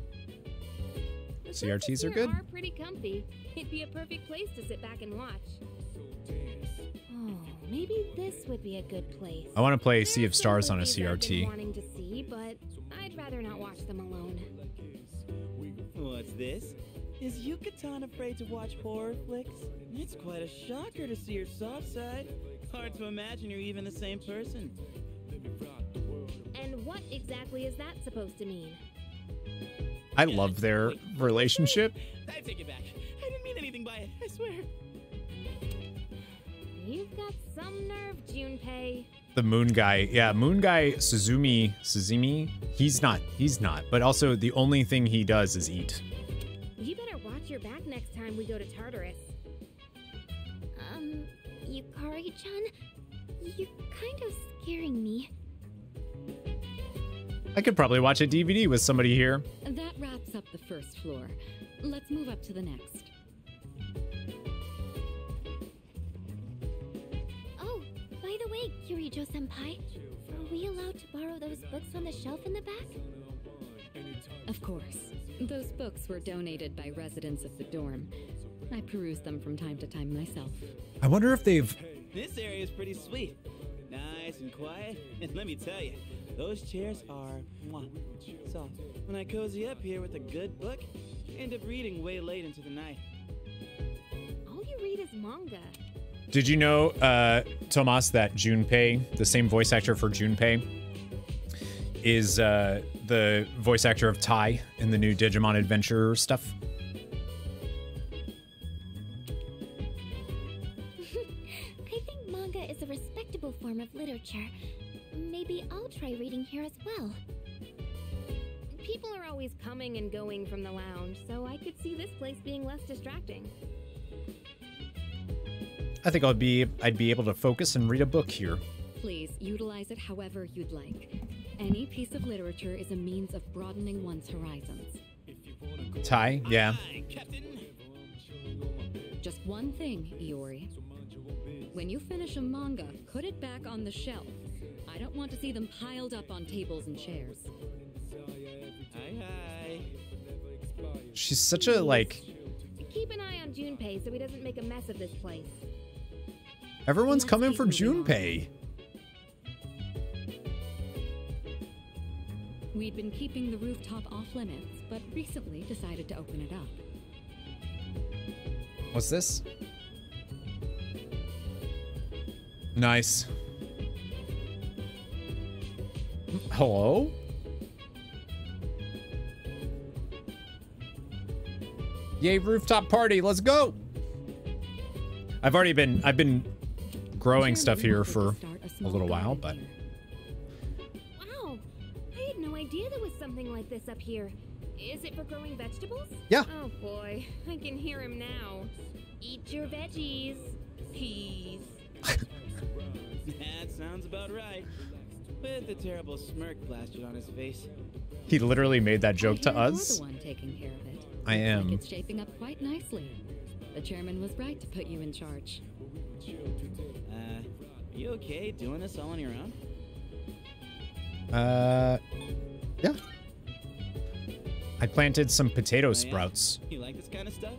The CRTs are good. are pretty comfy. It'd be a perfect place to sit back and watch. Oh, maybe this would be a good place. I want to play Sea of Stars on a movies I've been CRT. wanting to see, but I'd rather not watch them alone. What's this? Is Yuka-tan afraid to watch horror flicks? It's quite a shocker to see your soft side. Hard to imagine you're even the same person. And what exactly is that supposed to mean? I love their relationship. I take it back. I didn't mean anything by it, I swear. You've got some nerve, Junpei. The moon guy. Yeah, moon guy Suzumi Suzumi. He's not. He's not. But also the only thing he does is eat. You better watch your back next time we go to Tartarus. Um, Yukari-chan, you're kind of scaring me. I could probably watch a DVD with somebody here. That wraps up the first floor. Let's move up to the next. Oh, by the way, Kirijo senpai, are we allowed to borrow those books on the shelf in the back? Of course. Those books were donated by residents of the dorm. I peruse them from time to time myself. I wonder if they've. This area is pretty sweet. Nice and quiet. And let me tell you, those chairs are mwah, soft. When I cozy up here with a good book, I end up reading way late into the night. All you read is manga. Did you know, uh, Tomas, that Junpei, the same voice actor for Junpei, is uh, the voice actor of Tai in the new Digimon Adventure stuff? Think I'd be I'd be able to focus and read a book here. Please utilize it however you'd like. Any piece of literature is a means of broadening one's horizons. Tai, yeah. Just one thing, Iori. When you finish a manga, put it back on the shelf. I don't want to see them piled up on tables and chairs. Hi, hi. She's such a like. Keep an eye on Junpei so he doesn't make a mess of this place. Everyone's coming for Junpei. We'd been keeping the rooftop off limits, but recently decided to open it up. What's this? Nice. Hello? Yay, rooftop party, let's go! I've already been I've been growing stuff here for a little while, but Wow, I had no idea there was something like this up here. Is it for growing vegetables? Yeah. Oh boy, I can hear him now. Eat your veggies. Peas. that sounds about right. With a terrible smirk plastered on his face. he literally made that joke to us. the one taking care of it. I Looks am. Like it's shaping up quite nicely. The chairman was right to put you in charge. Are you okay doing this all on your own? Uh yeah. I planted some potato Oh, yeah? sprouts. You like this kind of stuff?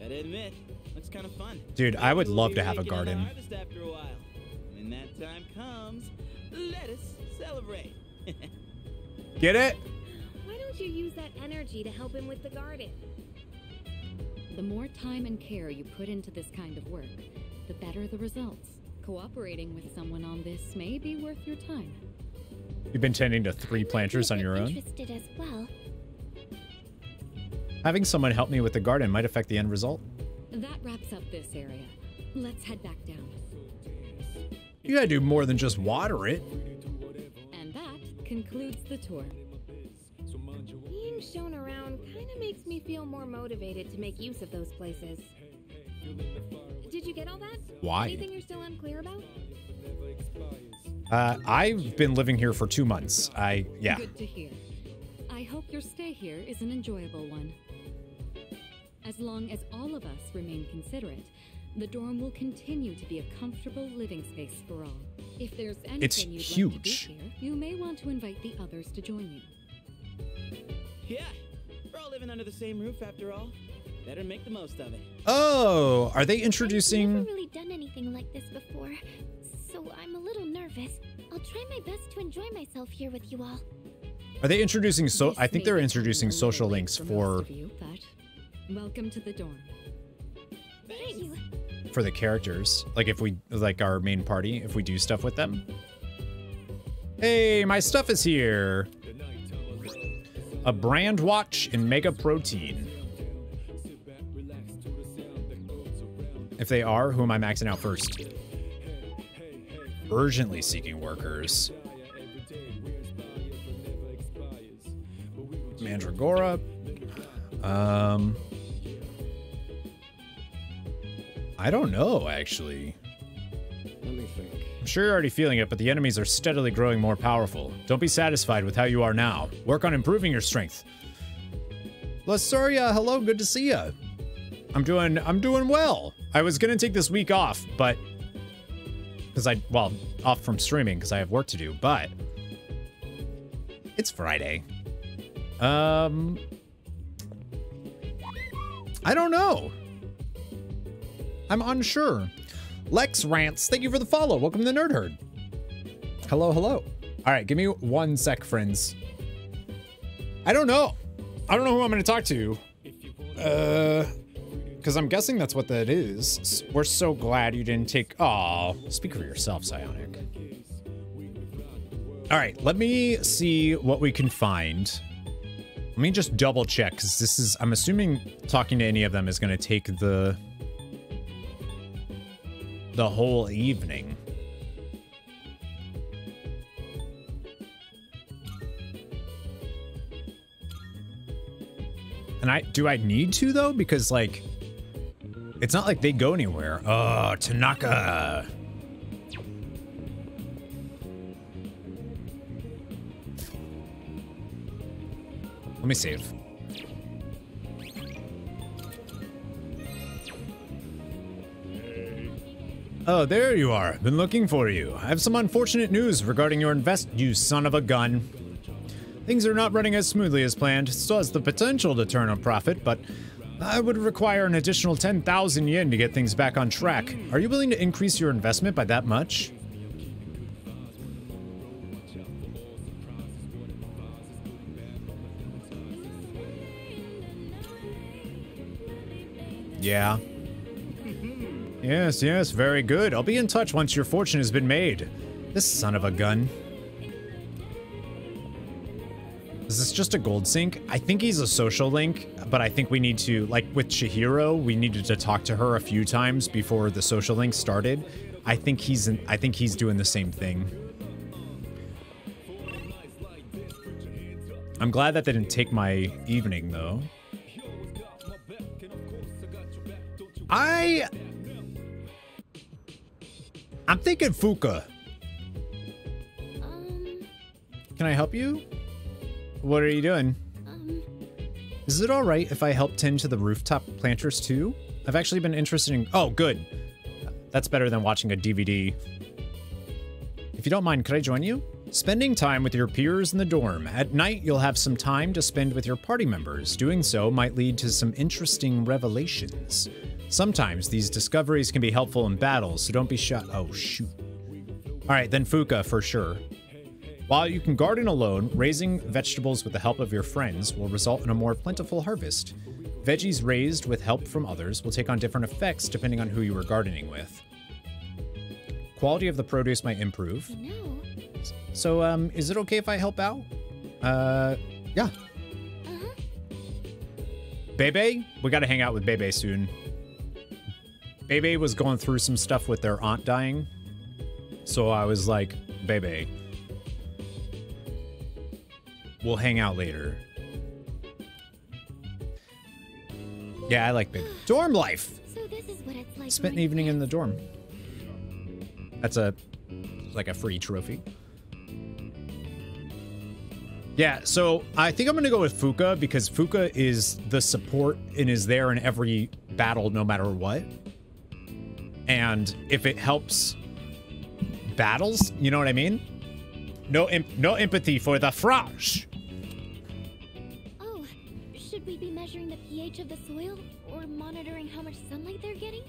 Gotta admit, looks kind of fun. Dude, I would love to have a raking in the garden. harvest after a while. When that time comes, let us celebrate. Get it? Why don't you use that energy to help him with the garden? The more time and care you put into this kind of work, the better the results. Cooperating with someone on this may be worth your time. You've been tending to three planters on your own. Interested as well. Having someone help me with the garden might affect the end result. That wraps up this area. Let's head back down. You gotta do more than just water it. And that concludes the tour. Being shown around kind of makes me feel more motivated to make use of those places. Did you get all that? Why? Anything you're still unclear about? Uh, I've been living here for two months. I, yeah. Good to hear. I hope your stay here is an enjoyable one. As long as all of us remain considerate, the dorm will continue to be a comfortable living space for all. If there's anything It's you'd like to do here, you may want to invite the others to join you. yeah, we're all living under the same roof after all. Better make the most of it. Oh, are they I've introducing? never really done anything like this before, so I'm a little nervous. I'll try my best to enjoy myself here with you all. Are they introducing so? This I think they're introducing social links for. you, but Welcome to the dorm. Thank you. for the characters. Like if we like our main party, if we do stuff with them. Hey, my stuff is here. A brand watch and mega protein. If they are, who am I maxing out first? Urgently seeking workers. Mandragora. Um, I don't know, actually. Let me think. I'm sure you're already feeling it, but the enemies are steadily growing more powerful. Don't be satisfied with how you are now. Work on improving your strength. Lasoria, hello, good to see ya. I'm doing I'm doing well. I was gonna take this week off, but because I well off from streaming because I have work to do, but it's Friday. Um, I don't know. I'm unsure. Lex Rants, thank you for the follow. Welcome to the Nerd Herd. Hello, hello. All right, give me one sec, friends. I don't know. I don't know who I'm going to talk to. Uh, because I'm guessing that's what that is. We're so glad you didn't take. Oh, speak for yourself, Psionic. All right, let me see what we can find. Let me just double check because this is. I'm assuming talking to any of them is going to take the the whole evening. And I do I need to though because like it's not like they go anywhere. Oh, Tanaka. Let me save. Oh, there you are. Been looking for you. I have some unfortunate news regarding your invest, you son of a gun. Things are not running as smoothly as planned. Still has the potential to turn a profit, but I would require an additional 10,000 yen to get things back on track. Are you willing to increase your investment by that much? Yeah. Yes, yes, very good. I'll be in touch once your fortune has been made. This son of a gun. Is this just a gold sink? I think he's a social link, but I think we need to, like with Chihiro, we needed to talk to her a few times before the social link started. I think he's in, I think he's doing the same thing. I'm glad that they didn't take my evening though. I I'm thinking Fuuka. Um, Can I help you? What are you doing? um, Is it all right if I help tend to the rooftop planters too? I've actually been interested in. Oh, good. That's better than watching a DVD. If you don't mind, could I join you? Spending time with your peers in the dorm. At night, you'll have some time to spend with your party members. Doing so might lead to some interesting revelations. Sometimes these discoveries can be helpful in battles, so don't be shot. Oh, shoot. All right, then Fuuka for sure. While you can garden alone, raising vegetables with the help of your friends will result in a more plentiful harvest. Veggies raised with help from others will take on different effects depending on who you are gardening with. Quality of the produce might improve. Know. So, um, is it okay if I help out? Uh, yeah. Uh-huh. Bebe, we gotta hang out with Bebe soon. Bebe was going through some stuff with their aunt dying. So I was like, Bebe, we'll hang out later. Yeah, I like Bebe. Dorm life. So this is what it's like. Spent an evening in the dorm. That's a like a free trophy. Yeah, so I think I'm gonna go with Fuuka because Fuuka is the support and is there in every battle no matter what. And if it helps battles, you know what I mean? No, no empathy for the frosh. Oh, should we be measuring the pH of the soil or monitoring how much sunlight they're getting?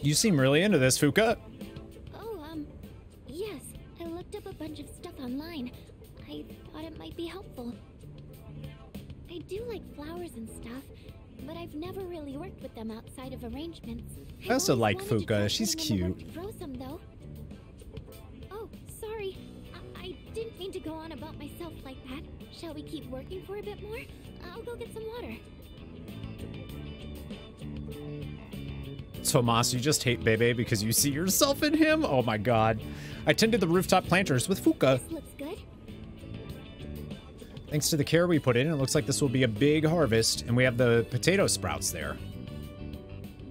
You seem really into this, Fuuka. Oh, um, yes. I looked up a bunch of stuff online. I thought it might be helpful. I do like flowers and stuff, but I've never really worked with them outside of arrangements. I also I've like Fuuka. She's putting in the work cute. though. Oh, sorry. I, I didn't mean to go on about myself like that. Shall we keep working for a bit more? I'll go get some water. Tomas, you just hate Bebe because you see yourself in him? Oh my god. I tended the rooftop planters with Fuuka. Looks good. Thanks to the care we put in, it looks like this will be a big harvest, and we have the potato sprouts there.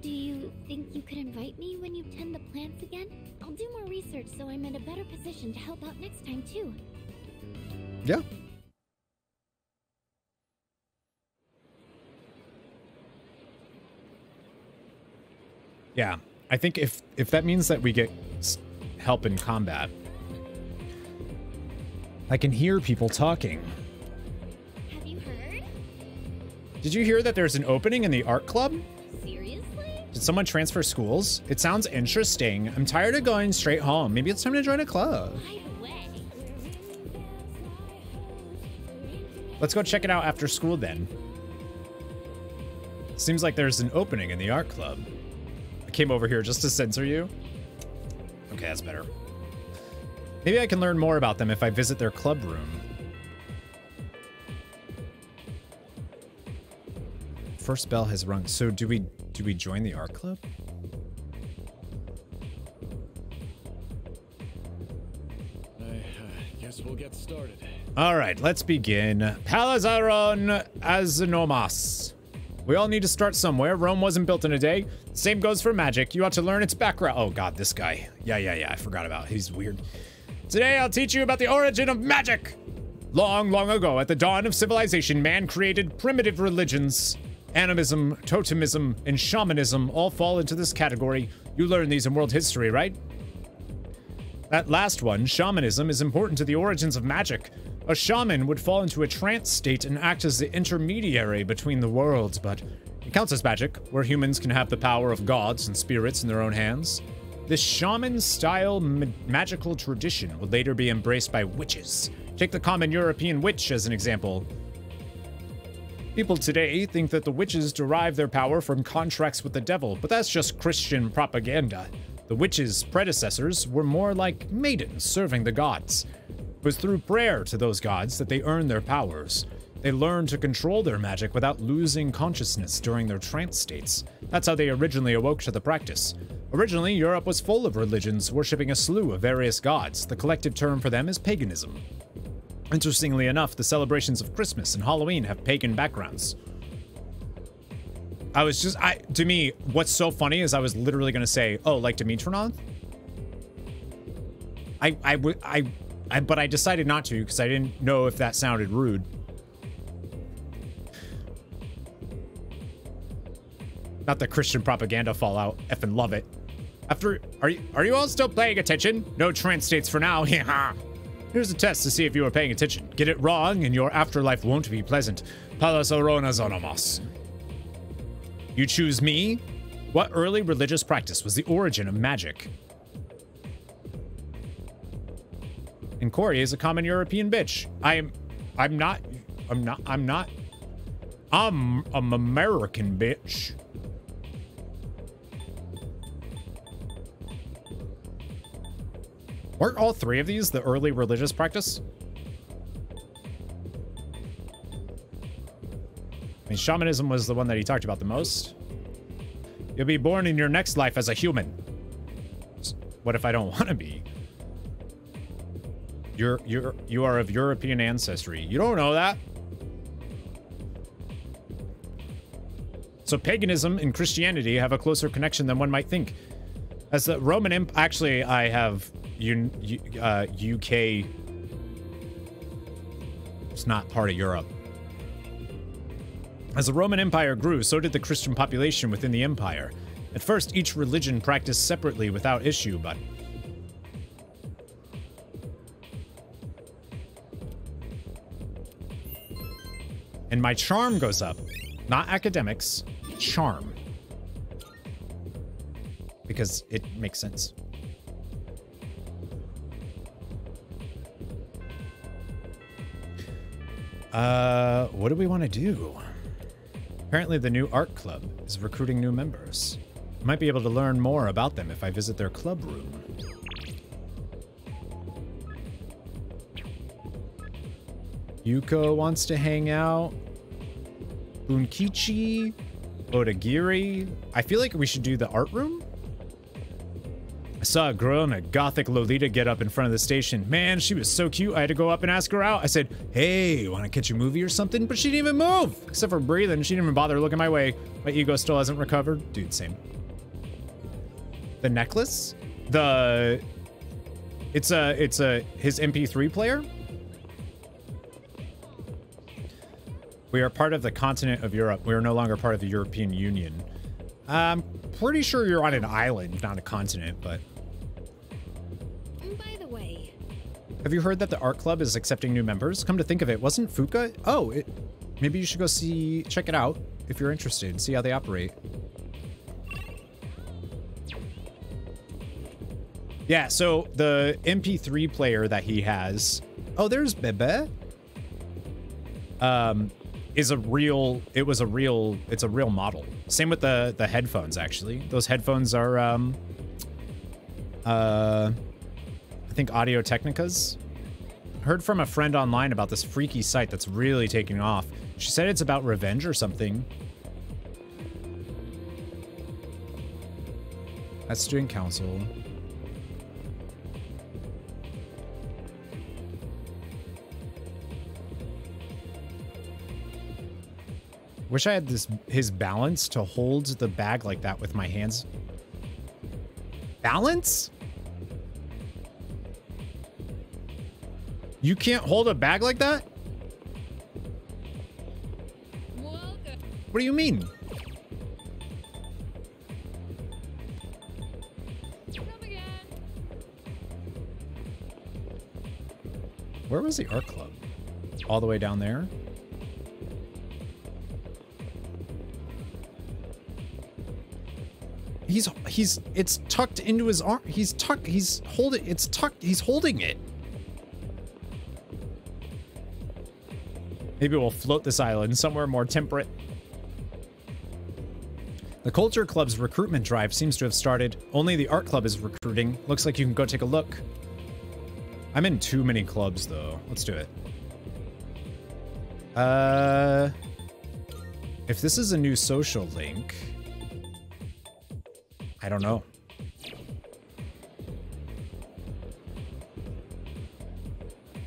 Do you think you could invite me when you tend the plants again? I'll do more research so I'm in a better position to help out next time, too. Yeah. Yeah, I think if if that means that we get help in combat, I can hear people talking. Have you heard? Did you hear that there's an opening in the art club? Seriously? Did someone transfer schools? It sounds interesting. I'm tired of going straight home. Maybe it's time to join a club. By the way, Let's go check it out after school then. Seems like there's an opening in the art club. I came over here just to censor you. Okay, that's better. Maybe I can learn more about them if I visit their club room. First bell has rung. So do we do we join the art club? I uh, guess we'll get started. All right, let's begin. Palazaron Azonomas. We all need to start somewhere. Rome wasn't built in a day. Same goes for magic. You ought to learn its background. Oh god, this guy. Yeah, yeah, yeah. I forgot about. He's weird. Today I'll teach you about the origin of magic. Long, long ago, at the dawn of civilization, man created primitive religions. Animism, totemism, and shamanism all fall into this category. You learn these in world history, right? That last one, shamanism, is important to the origins of magic. A shaman would fall into a trance state and act as the intermediary between the worlds, but it counts as magic, where humans can have the power of gods and spirits in their own hands. This shaman style ma- magical tradition would later be embraced by witches. Take the common European witch as an example. People today think that the witches derive their power from contracts with the devil, but that's just Christian propaganda. The witches' predecessors were more like maidens serving the gods. It was through prayer to those gods that they earned their powers. They learned to control their magic without losing consciousness during their trance states. That's how they originally awoke to the practice. Originally, Europe was full of religions worshipping a slew of various gods. The collective term for them is paganism. Interestingly enough, the celebrations of Christmas and Halloween have pagan backgrounds. I was just, I to me, what's so funny is I was literally going to say, oh, like Dimitronov? I, I, I, I, but I decided not to because I didn't know if that sounded rude. Not the Christian propaganda fallout. Effing love it. After, are you, are you all still paying attention? No trance states for now. Here's a test to see if you are paying attention. Get it wrong, and your afterlife won't be pleasant. Palas Oronas Onomos. You choose me? What early religious practice was the origin of magic? And Corey is a common European bitch. I am, I'm not, I'm not, I'm not, I'm an American bitch. Weren't all three of these the early religious practice? I mean, shamanism was the one that he talked about the most. You'll be born in your next life as a human. What if I don't want to be? You're you're you are of European ancestry. You don't know that. So paganism and Christianity have a closer connection than one might think. As the Roman Imp, actually, I have un, U- uh, UK. It's not part of Europe. As the Roman Empire grew, so did the Christian population within the empire. At first, each religion practiced separately without issue, but and my charm goes up. Not academics, charm. Because it makes sense. Uh, what do we want to do? Apparently, the new art club is recruiting new members. Might be able to learn more about them if I visit their club room. Yuko wants to hang out. Bunkichi, Odagiri. I feel like we should do the art room. I saw a girl in a gothic Lolita get up in front of the station. Man, she was so cute. I had to go up and ask her out. I said, hey, want to catch a movie or something? But she didn't even move, except for breathing. She didn't even bother looking my way. My ego still hasn't recovered. Dude, same. The necklace? The... It's a, it's a, his MP3 player? We are part of the continent of Europe. We are no longer part of the European Union. I'm pretty sure you're on an island, not a continent, but... By the way, Have you heard that the art club is accepting new members? Come to think of it, wasn't Fuuka? Oh, it, maybe you should go see, check it out if you're interested see how they operate. Yeah, so the MP3 player that he has, oh, there's Bebe. Um, is a real, it was a real, it's a real model. Same with the, the headphones, actually. Those headphones are, um, uh, I think Audio Technicas. Heard from a friend online about this freaky site that's really taking off. She said it's about revenge or something. That's student council. Wish I had this his balance to hold the bag like that with my hands. Balance? You can't hold a bag like that? What do you mean? Where was the art club? All the way down there? He's he's it's tucked into his arm. He's tucked. He's holding. It. It's tucked. He's holding it. Maybe we'll float this island somewhere more temperate. The Culture Club's recruitment drive seems to have started. Only the Art Club is recruiting. Looks like you can go take a look. I'm in too many clubs, though. Let's do it. Uh, if this is a new social link, I don't know.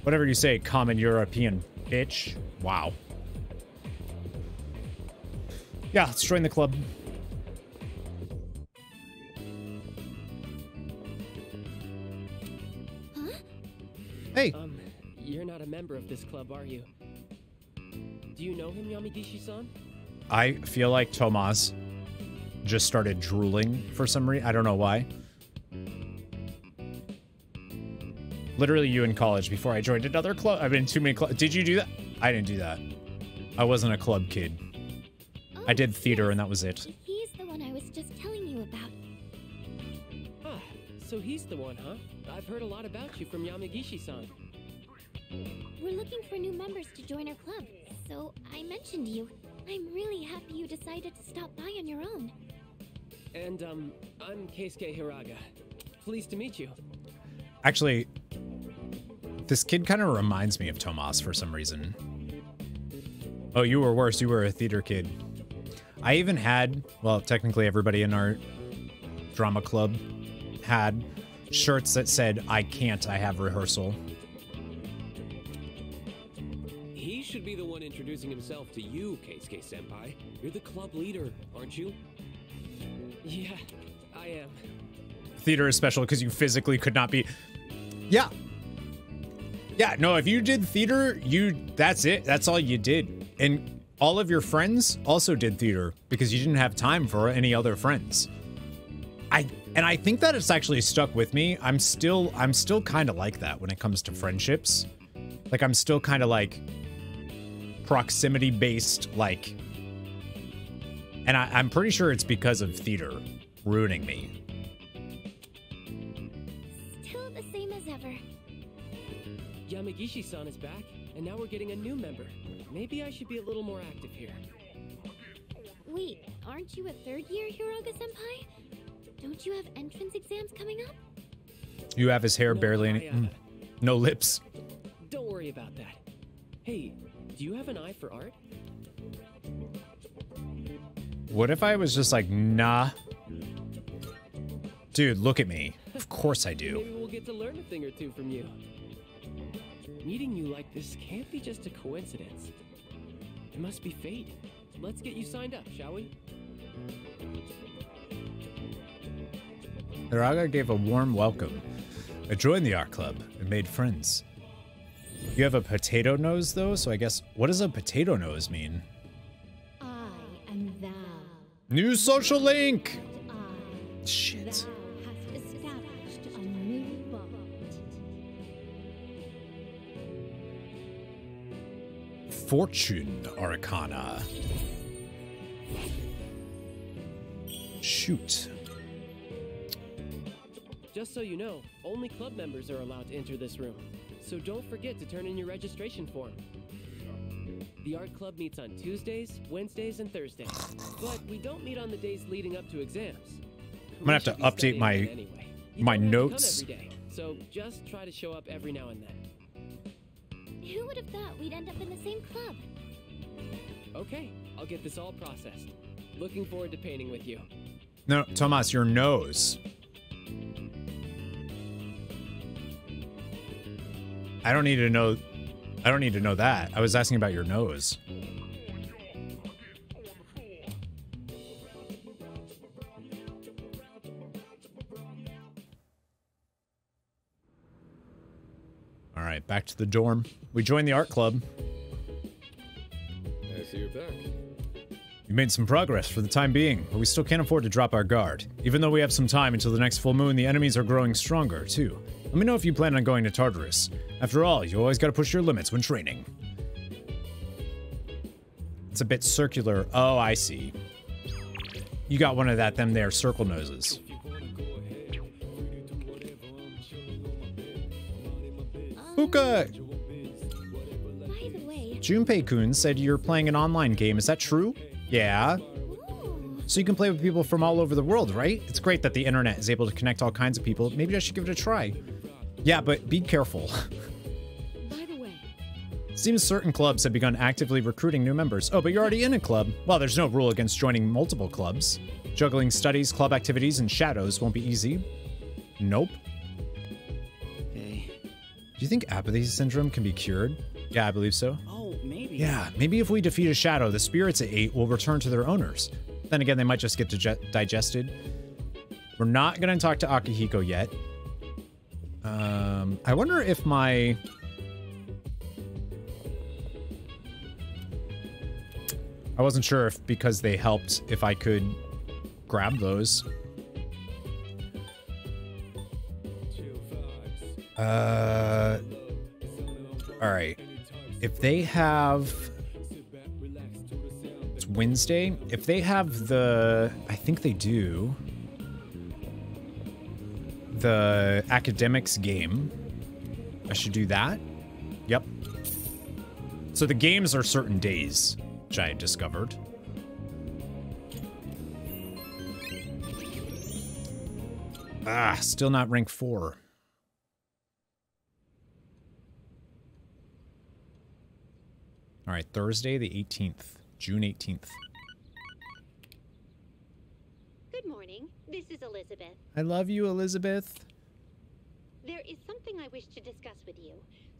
Whatever you say, common European bitch. Wow. Yeah, let's join the club. Hey. Um, you're not a member of this club, are you? Do you know him, Yamagishi-san? I feel like Tomas just started drooling for some reason. I don't know why. Literally you in college before I joined another club. I've been too many clubs. Did you do that? I didn't do that. I wasn't a club kid. I did theater and that was it. He's the one I was just telling you about. Ah, so he's the one, huh? I've heard a lot about you from Yamagishi-san. We're looking for new members to join our club, so I mentioned you. I'm really happy you decided to stop by on your own. And, um, I'm Keisuke Hiraga. Pleased to meet you. Actually, this kid kind of reminds me of Tomas for some reason. Oh, you were worse. You were a theater kid. I even had, well, technically everybody in our drama club had shirts that said, I can't, I have rehearsal. He should be the one introducing himself to you, Keisuke Senpai. You're the club leader, aren't you? Yeah, I am. Theater is special because you physically could not be. Yeah. Yeah, no, if you did theater, you that's it. That's all you did. And all of your friends also did theater because you didn't have time for any other friends. I and I think that it's actually stuck with me. I'm still I'm still kind of like that when it comes to friendships. Like I'm still kind of like proximity based like and I, I'm pretty sure it's because of theater ruining me. Still the same as ever. Yamagishi-san is back, and now we're getting a new member. Maybe I should be a little more active here. Wait, aren't you a third year Hiraga Senpai? Don't you have entrance exams coming up? You have his hair No, barely any. Uh, mm, no lips. Don't worry about that. Hey, do you have an eye for art? What if I was just like, nah? Dude, look at me. Of course I do. Maybe we'll get to learn a thing or two from you. Meeting you like this can't be just a coincidence. It must be fate. Let's get you signed up, shall we? Hiraga gave a warm welcome. I joined the art club and made friends. You have a potato nose, though, so I guess what does a potato nose mean? I am thou. New social link! Shit. thou hast established a new bond. Fortune Arcana. Shoot. Just so you know, only club members are allowed to enter this room. So don't forget to turn in your registration form. The art club meets on Tuesdays, Wednesdays, and Thursdays. But we don't meet on the days leading up to exams. I'm gonna have to We should be update my- anyway. My don't have to come notes. every day, so just try to show up every now and then. Who would have thought we'd end up in the same club? Okay, I'll get this all processed. Looking forward to painting with you. No, Tomas, your nose. I don't need to know. I don't need to know that. I was asking about your nose. All right, back to the dorm. We joined the art club. I see you're back. We made some progress for the time being, but we still can't afford to drop our guard. Even though we have some time until the next full moon, the enemies are growing stronger, too. Let me know if you plan on going to Tartarus. After all, you always gotta push your limits when training. It's a bit circular. Oh, I see. You got one of that, them there circle noses. Puka! Way, Junpei-kun said you're playing an online game. Is that true? Yeah. So you can play with people from all over the world, right? It's great that the internet is able to connect all kinds of people. Maybe I should give it a try. Yeah, but be careful. By the way, Seems certain clubs have begun actively recruiting new members. Oh, but you're already in a club. Well, there's no rule against joining multiple clubs. Juggling studies, club activities, and shadows won't be easy. Nope. Hey. Do you think apathy syndrome can be cured? Yeah, I believe so. Oh, maybe. Yeah, maybe if we defeat a shadow, the spirits it ate will return to their owners. Then again, they might just get dige- digested. We're not going to talk to Akihiko yet. Um, I wonder if my... I wasn't sure if because they helped, if I could grab those. Uh... Alright. If they have... It's Wednesday. If they have the... I think they do. The academics game. I should do that. Yep. So the games are certain days, which I had discovered. Ah, still not rank four. All right, Thursday the 18th, June 18th. Elizabeth. I love you, Elizabeth. There is something I wish to discuss with you,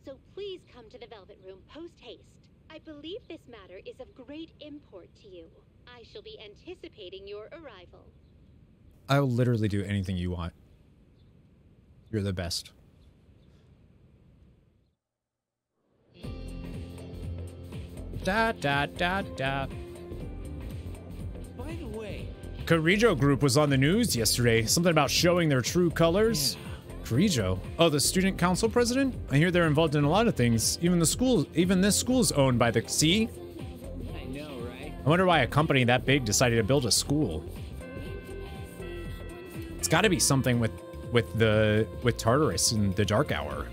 so please come to the Velvet Room post haste. I believe this matter is of great import to you. I shall be anticipating your arrival. I will literally do anything you want. You're the best. Da da da da. By the way, Kirijo Group was on the news yesterday. Something about showing their true colors. Kirijo? Oh, the student council president? I hear they're involved in a lot of things. Even the school, even this school's owned by the. See? I know, right? I wonder why a company that big decided to build a school. It's got to be something with with the with Tartarus and the Dark Hour.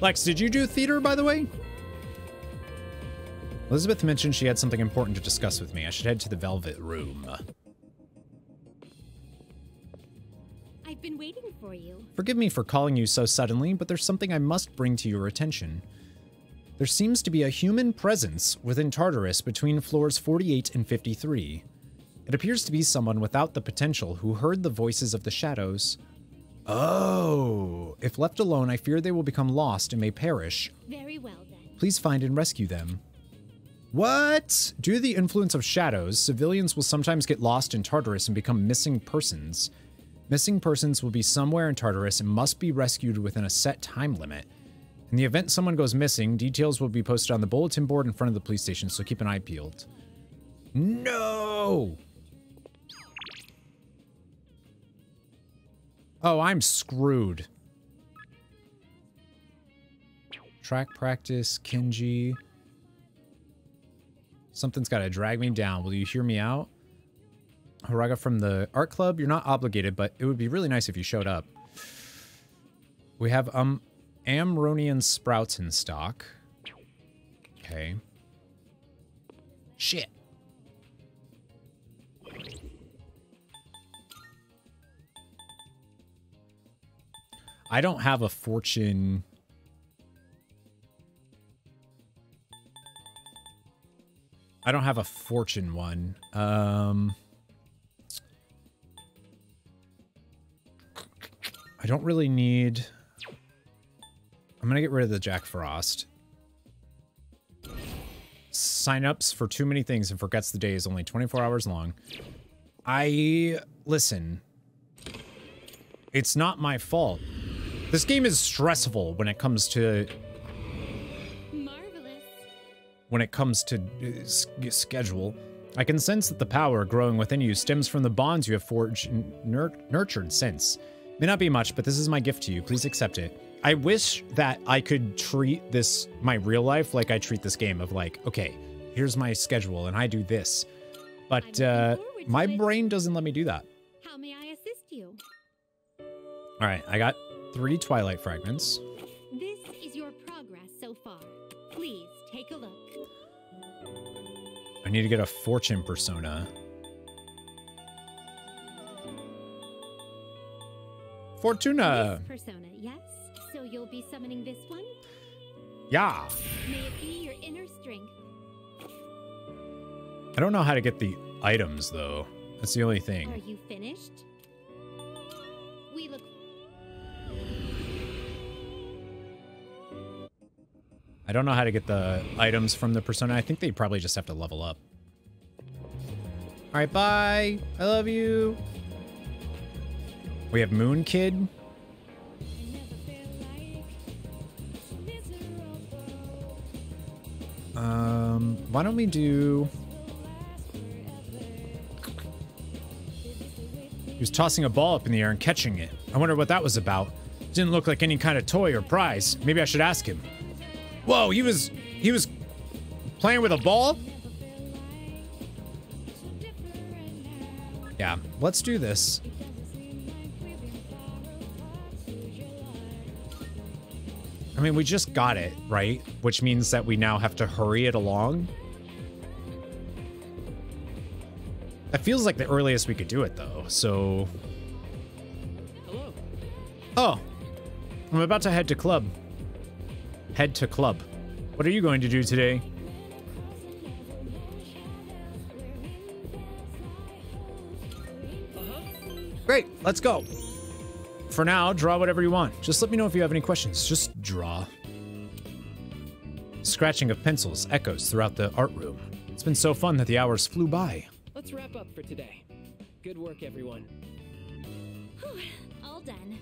Lex, did you do theater by the way? Elizabeth mentioned she had something important to discuss with me. I should head to the Velvet Room. I've been waiting for you. Forgive me for calling you so suddenly, but there's something I must bring to your attention. There seems to be a human presence within Tartarus between floors 48 and 53. It appears to be someone without the potential who heard the voices of the shadows. Oh, if left alone, I fear they will become lost and may perish. Very well then. Please find and rescue them. What? Due to the influence of shadows, civilians will sometimes get lost in Tartarus and become missing persons. Missing persons will be somewhere in Tartarus and must be rescued within a set time limit. In the event someone goes missing, details will be posted on the bulletin board in front of the police station, so keep an eye peeled. No! Oh, I'm screwed. Track practice, Kenji. Something's got to drag me down. Will you hear me out? Hiraga from the art club, you're not obligated, but it would be really nice if you showed up. We have um Amronian sprouts in stock. Okay. Shit. I don't have a fortune. I don't have a fortune one. Um, I don't really need... I'm going to get rid of the Jack Frost. Sign-ups for too many things and forgets the day is only 24 hours long. I... Listen. It's not my fault. This game is stressful when it comes to... When it comes to uh, schedule. I can sense that the power growing within you stems from the bonds you have forged and nur nurtured since. May not be much, but this is my gift to you. Please accept it. I wish that I could treat this, my real life, like I treat this game of like, okay, here's my schedule and I do this. But uh, my brain doesn't let me do that. How may I assist you? All right, I got three Twilight Fragments. I need to get a Fortune Persona. Fortuna! This persona, yes? So you'll be summoning this one? Yeah. May it be your inner strength. I don't know how to get the items, though. That's the only thing. Are you finished? I don't know how to get the items from the persona. I think they probably just have to level up. All right, bye. I love you. We have Moon Kid. Um, why don't we do... He was tossing a ball up in the air and catching it. I wonder what that was about. Didn't look like any kind of toy or prize. Maybe I should ask him. Whoa, he was he was playing with a ball? Yeah, let's do this. I mean, we just got it, right? Which means that we now have to hurry it along. That feels like the earliest we could do it, though, so... Hello. Oh, I'm about to head to club. Head to club. What are you going to do today? Great, let's go. For now, draw whatever you want. Just let me know if you have any questions. Just draw. Scratching of pencils echoes throughout the art room. It's been so fun that the hours flew by. Let's wrap up for today. Good work, everyone. Whew, all done.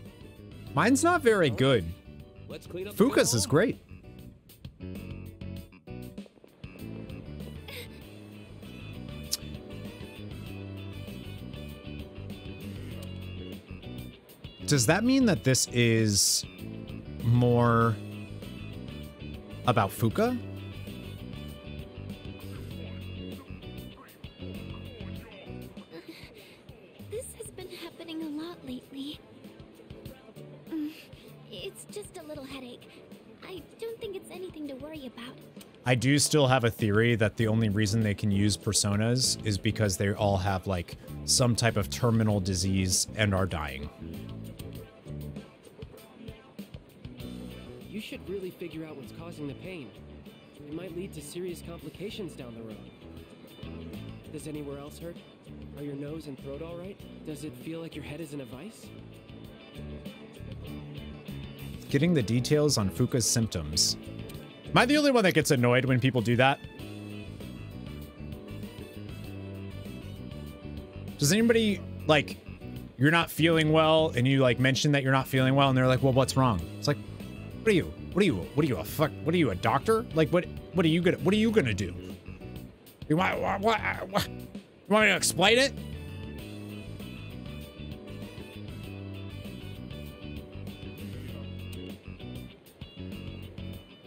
Mine's not very good. Let's clean up. Fuuka's is great. Does that mean that this is more about Fuuka? This has been happening a lot lately. Mm, It's just a little headache. I don't think it's anything to worry about. I do still have a theory that the only reason they can use personas is because they all have like some type of terminal disease and are dying. Should really figure out what's causing the pain. It might lead to serious complications down the road. Does anywhere else hurt? Are your nose and throat all right? Does it feel like your head is in a vice? Getting the details on Fuuka's symptoms. Am I the only one that gets annoyed when people do that? Does anybody, like, you're not feeling well and you, like, mention that you're not feeling well and they're like, well, what's wrong? It's like, what are you? What are you? What are you, a fuck? What are you, a doctor? Like, what, what are you gonna, what are you gonna do? You want, what, what, what? You want me to explain it?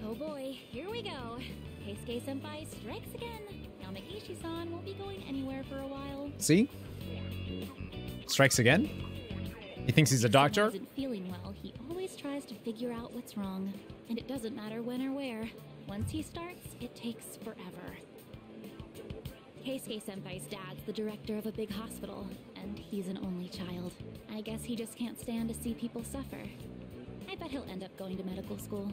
Oh boy, here we go. Keisuke Senpai strikes again. Yamagishi-san won't be going anywhere for a while. See? Strikes again? He thinks he's a doctor? Isn't feeling well. He always tries to figure out what's wrong, and it doesn't matter when or where. Once he starts, it takes forever. Keisuke Senpai's dad's the director of a big hospital, and he's an only child. I guess he just can't stand to see people suffer. I bet he'll end up going to medical school.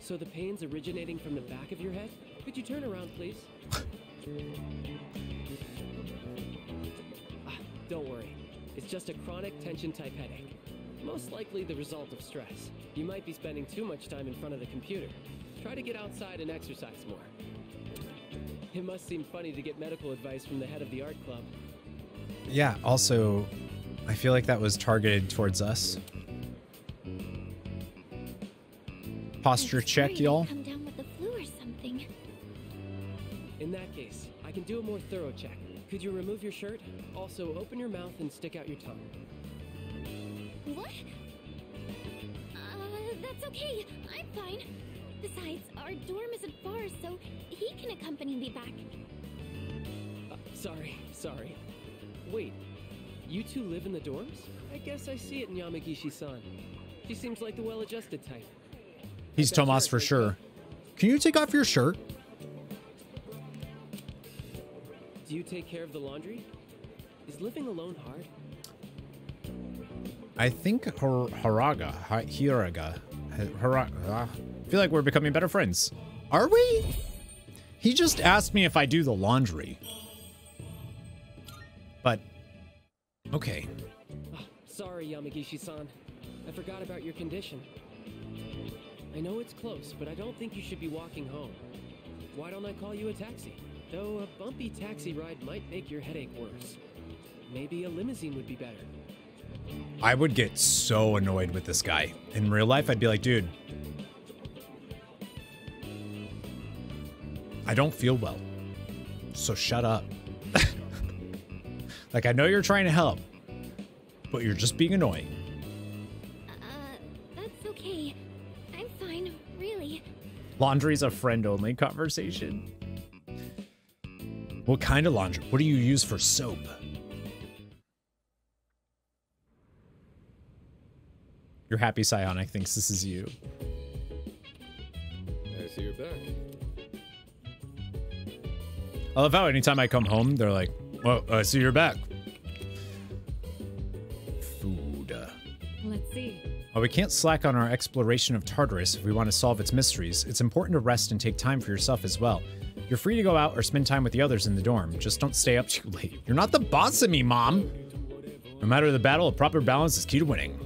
So the pain's originating from the back of your head? Could you turn around, please? ah, don't worry. It's just a chronic tension type headache. Most likely the result of stress. You might be spending too much time in front of the computer. Try to get outside and exercise more. It must seem funny to get medical advice from the head of the art club. Yeah, also, I feel like that was targeted towards us. Posture check, y'all. Come down with the flu or something. In that case, I can do a more thorough check. Could you remove your shirt? Also, open your mouth and stick out your tongue. What? Uh, that's okay. I'm fine. Besides, our dorm isn't far, so he can accompany me back. Uh, sorry, sorry. Wait, you two live in the dorms? I guess I see it in Yamagishi-san. She seems like the well-adjusted type. He's Tomas for sure. Can you take off your shirt? Do you take care of the laundry? Is living alone hard? I think Hiraga, Hi- Hiraga, ah, Hiraga. I feel like we're becoming better friends. Are we? He just asked me if I do the laundry. But, okay. Oh, sorry, Yamagishi-san. I forgot about your condition. I know it's close, but I don't think you should be walking home. Why don't I call you a taxi? Though a bumpy taxi ride might make your headache worse. Maybe a limousine would be better. I would get so annoyed with this guy. In real life, I'd be like, dude, I don't feel well. So shut up. like, I know you're trying to help, but you're just being annoying. Uh, that's okay. I'm fine, really. Laundry's a friend only conversation. What kind of laundry? What do you use for soap? Your happy psionic thinks this is you. I see you're back. I love how anytime I come home, they're like, well, I see you're back. Food. Let's see. While we can't slack on our exploration of Tartarus if we want to solve its mysteries, it's important to rest and take time for yourself as well. You're free to go out or spend time with the others in the dorm. Just don't stay up too late. You're not the boss of me, Mom! No matter the battle, a proper balance is key to winning.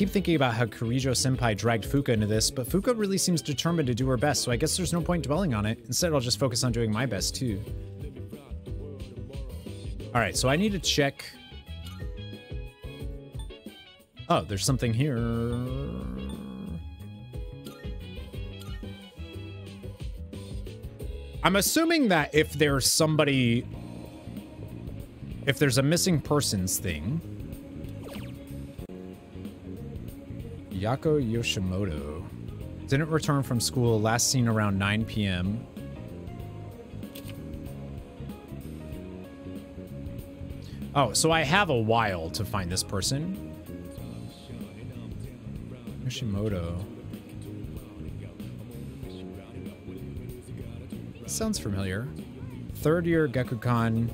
Keep thinking about how Kirijo Senpai dragged Fuuka into this, but Fuuka really seems determined to do her best, so I guess there's no point dwelling on it. Instead, I'll just focus on doing my best, too. Alright, so I need to check... Oh, there's something here. I'm assuming that if there's somebody... If there's a missing persons thing... Yako Yoshimoto didn't return from school last seen around 9 p.m. Oh, so I have a while to find this person. Yoshimoto. Sounds familiar. Third year Gekkoukan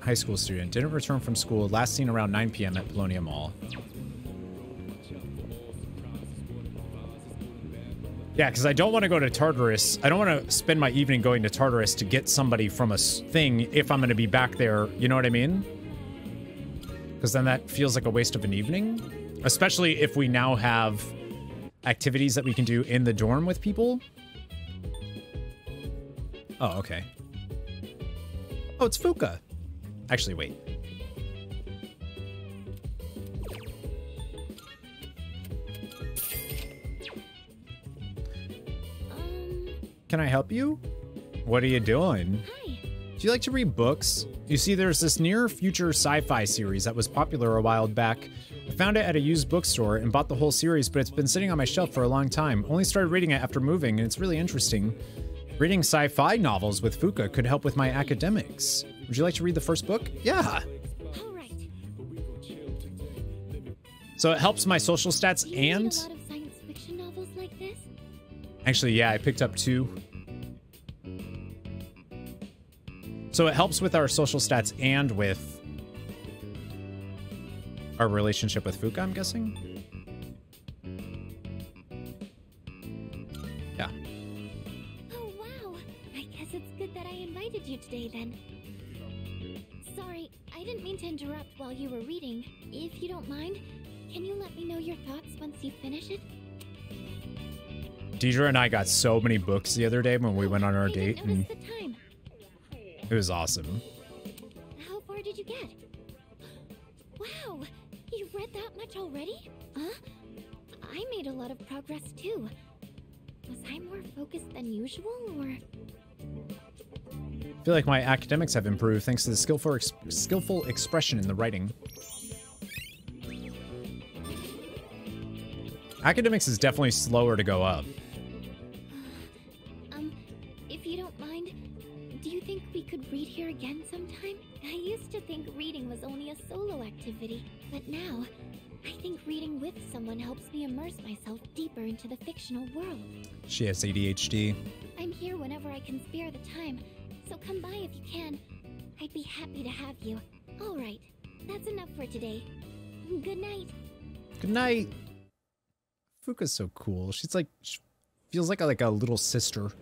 high school student. Didn't return from school. Last seen around 9 p.m. at Paulownia Mall. Yeah, because I don't want to go to Tartarus. I don't want to spend my evening going to Tartarus to get somebody from a thing if I'm going to be back there. You know what I mean? Because then that feels like a waste of an evening. Especially if we now have activities that we can do in the dorm with people. Oh, okay. Oh, it's Fuuka. Actually, wait. Can I help you? What are you doing? Hi. Do you like to read books? You see, there's this near future sci fi series that was popular a while back. I found it at a used bookstore and bought the whole series, but it's been sitting on my shelf for a long time. Only started reading it after moving, and it's really interesting. Reading sci fi novels with Fuuka could help with my academics. Would you like to read the first book? Yeah. All right. So it helps my social stats and. read a lot of science fiction novels like? Actually, yeah, I picked up two. So it helps with our social stats and with our relationship with Fuuka, I'm guessing? Yeah. Oh, wow. I guess it's good that I invited you today then. Sorry, I didn't mean to interrupt while you were reading. If you don't mind, can you let me know your thoughts once you finish it? Deidre and I got so many books the other day when we went on our I date, and the time. It was awesome. How far did you get? Wow, you read that much already? Huh? I made a lot of progress too. Was I more focused than usual, or? I feel like my academics have improved thanks to the skillful, ex skillful expression in the writing. Academics is definitely slower to go up. Here again sometime? I used to think reading was only a solo activity, but now I think reading with someone helps me immerse myself deeper into the fictional world. She has ADHD. I'm here whenever I can spare the time, so come by if you can. I'd be happy to have you. All right, that's enough for today. Good night. Good night. Fuuka's so cool. She's like, she feels like a, like a little sister.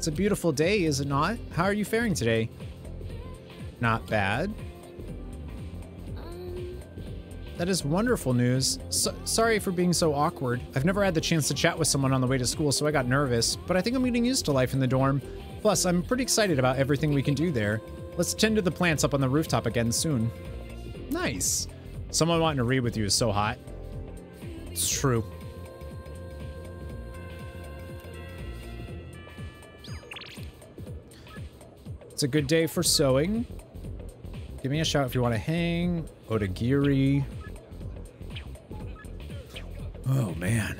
It's a beautiful day, is it not? How are you faring today? Not bad. Um, That is wonderful news. So, sorry for being so awkward. I've never had the chance to chat with someone on the way to school, so I got nervous, but I think I'm getting used to life in the dorm. Plus, I'm pretty excited about everything we can do there. Let's tend to the plants up on the rooftop again soon. Nice. Someone wanting to read with you is so hot. It's true. It's a good day for sewing. Give me a shout if you want to hang. Odagiri. Oh, man.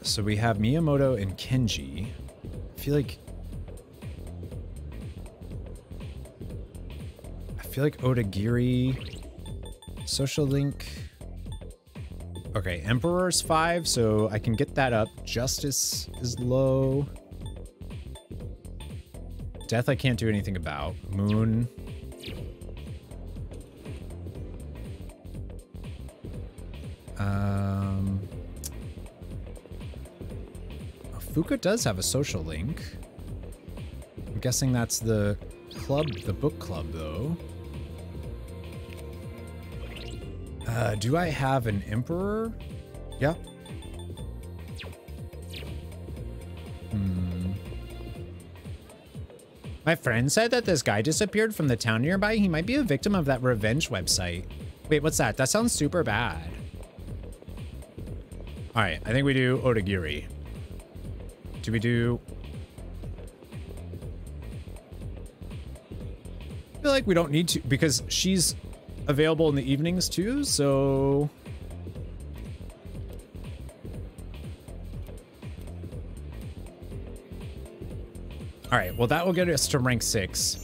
So we have Miyamoto and Kenji. I feel like... I feel like Odagiri... Social Link... Okay, Emperor's 5, so I can get that up. Justice is low. Death I can't do anything about. Moon. Um, Fuuka does have a social link. I'm guessing that's the club, the book club, though. Uh, do I have an emperor? Yeah. Hmm. My friend said that this guy disappeared from the town nearby. He might be a victim of that revenge website. Wait, what's that? That sounds super bad. All right, I think we do Odagiri. Do we do... I feel like we don't need to because she's available in the evenings too, so... All right, well, that will get us to rank six.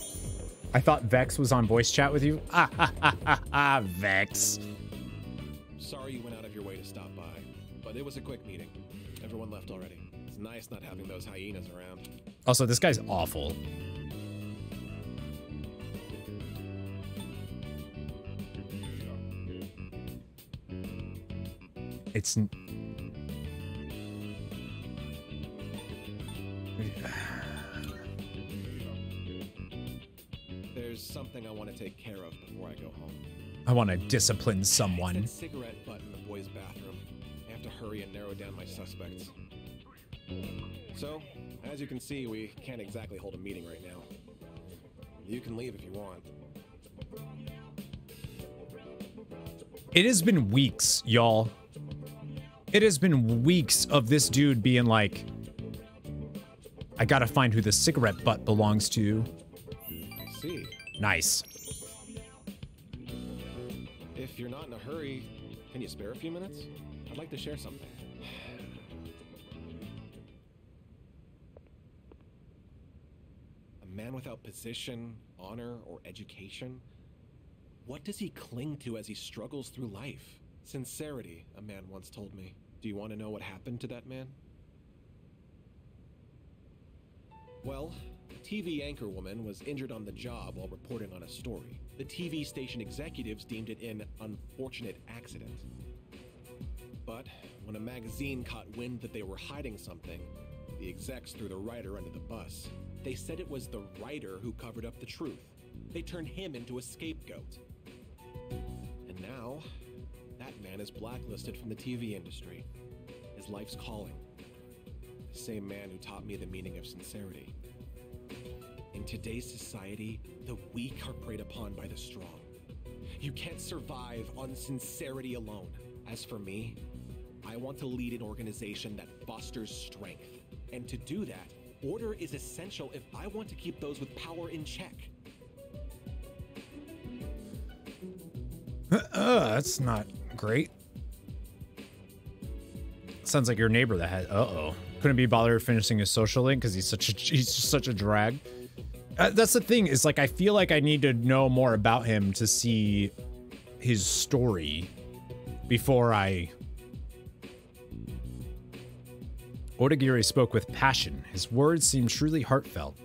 I thought Vex was on voice chat with you. Ah, ha, ha, ha, ha, Vex. Sorry you went out of your way to stop by, but it was a quick meeting. Everyone left already. It's nice not having those hyenas around. Also, this guy's awful. It's. There's something I want to take care of before I go home. I want to discipline someone. That cigarette butt in the boys' bathroom. I have to hurry and narrow down my suspects. So, as you can see, we can't exactly hold a meeting right now. You can leave if you want. It has been weeks, y'all. It has been weeks of this dude being like, I gotta find who the cigarette butt belongs to. Nice. If you're not in a hurry, can you spare a few minutes? I'd like to share something. A man without position, honor, or education? What does he cling to as he struggles through life? Sincerity, a man once told me. Do you want to know what happened to that man? Well, a TV anchorwoman was injured on the job while reporting on a story. The TV station executives deemed it an unfortunate accident. But when a magazine caught wind that they were hiding something, the execs threw the writer under the bus. They said it was the writer who covered up the truth. They turned him into a scapegoat. And now, that man is blacklisted from the TV industry. His life's calling. The same man who taught me the meaning of sincerity. In today's society, the weak are preyed upon by the strong. You can't survive on sincerity alone. As for me, I want to lead an organization that fosters strength. And to do that, order is essential if I want to keep those with power in check. Uh, that's not great. Sounds like your neighbor that had. Uh oh. Couldn't be bothered finishing his social link because he's such a he's just such a drag. Uh, that's the thing is like I feel like I need to know more about him to see his story before I. Odagiri spoke with passion. His words seemed truly heartfelt.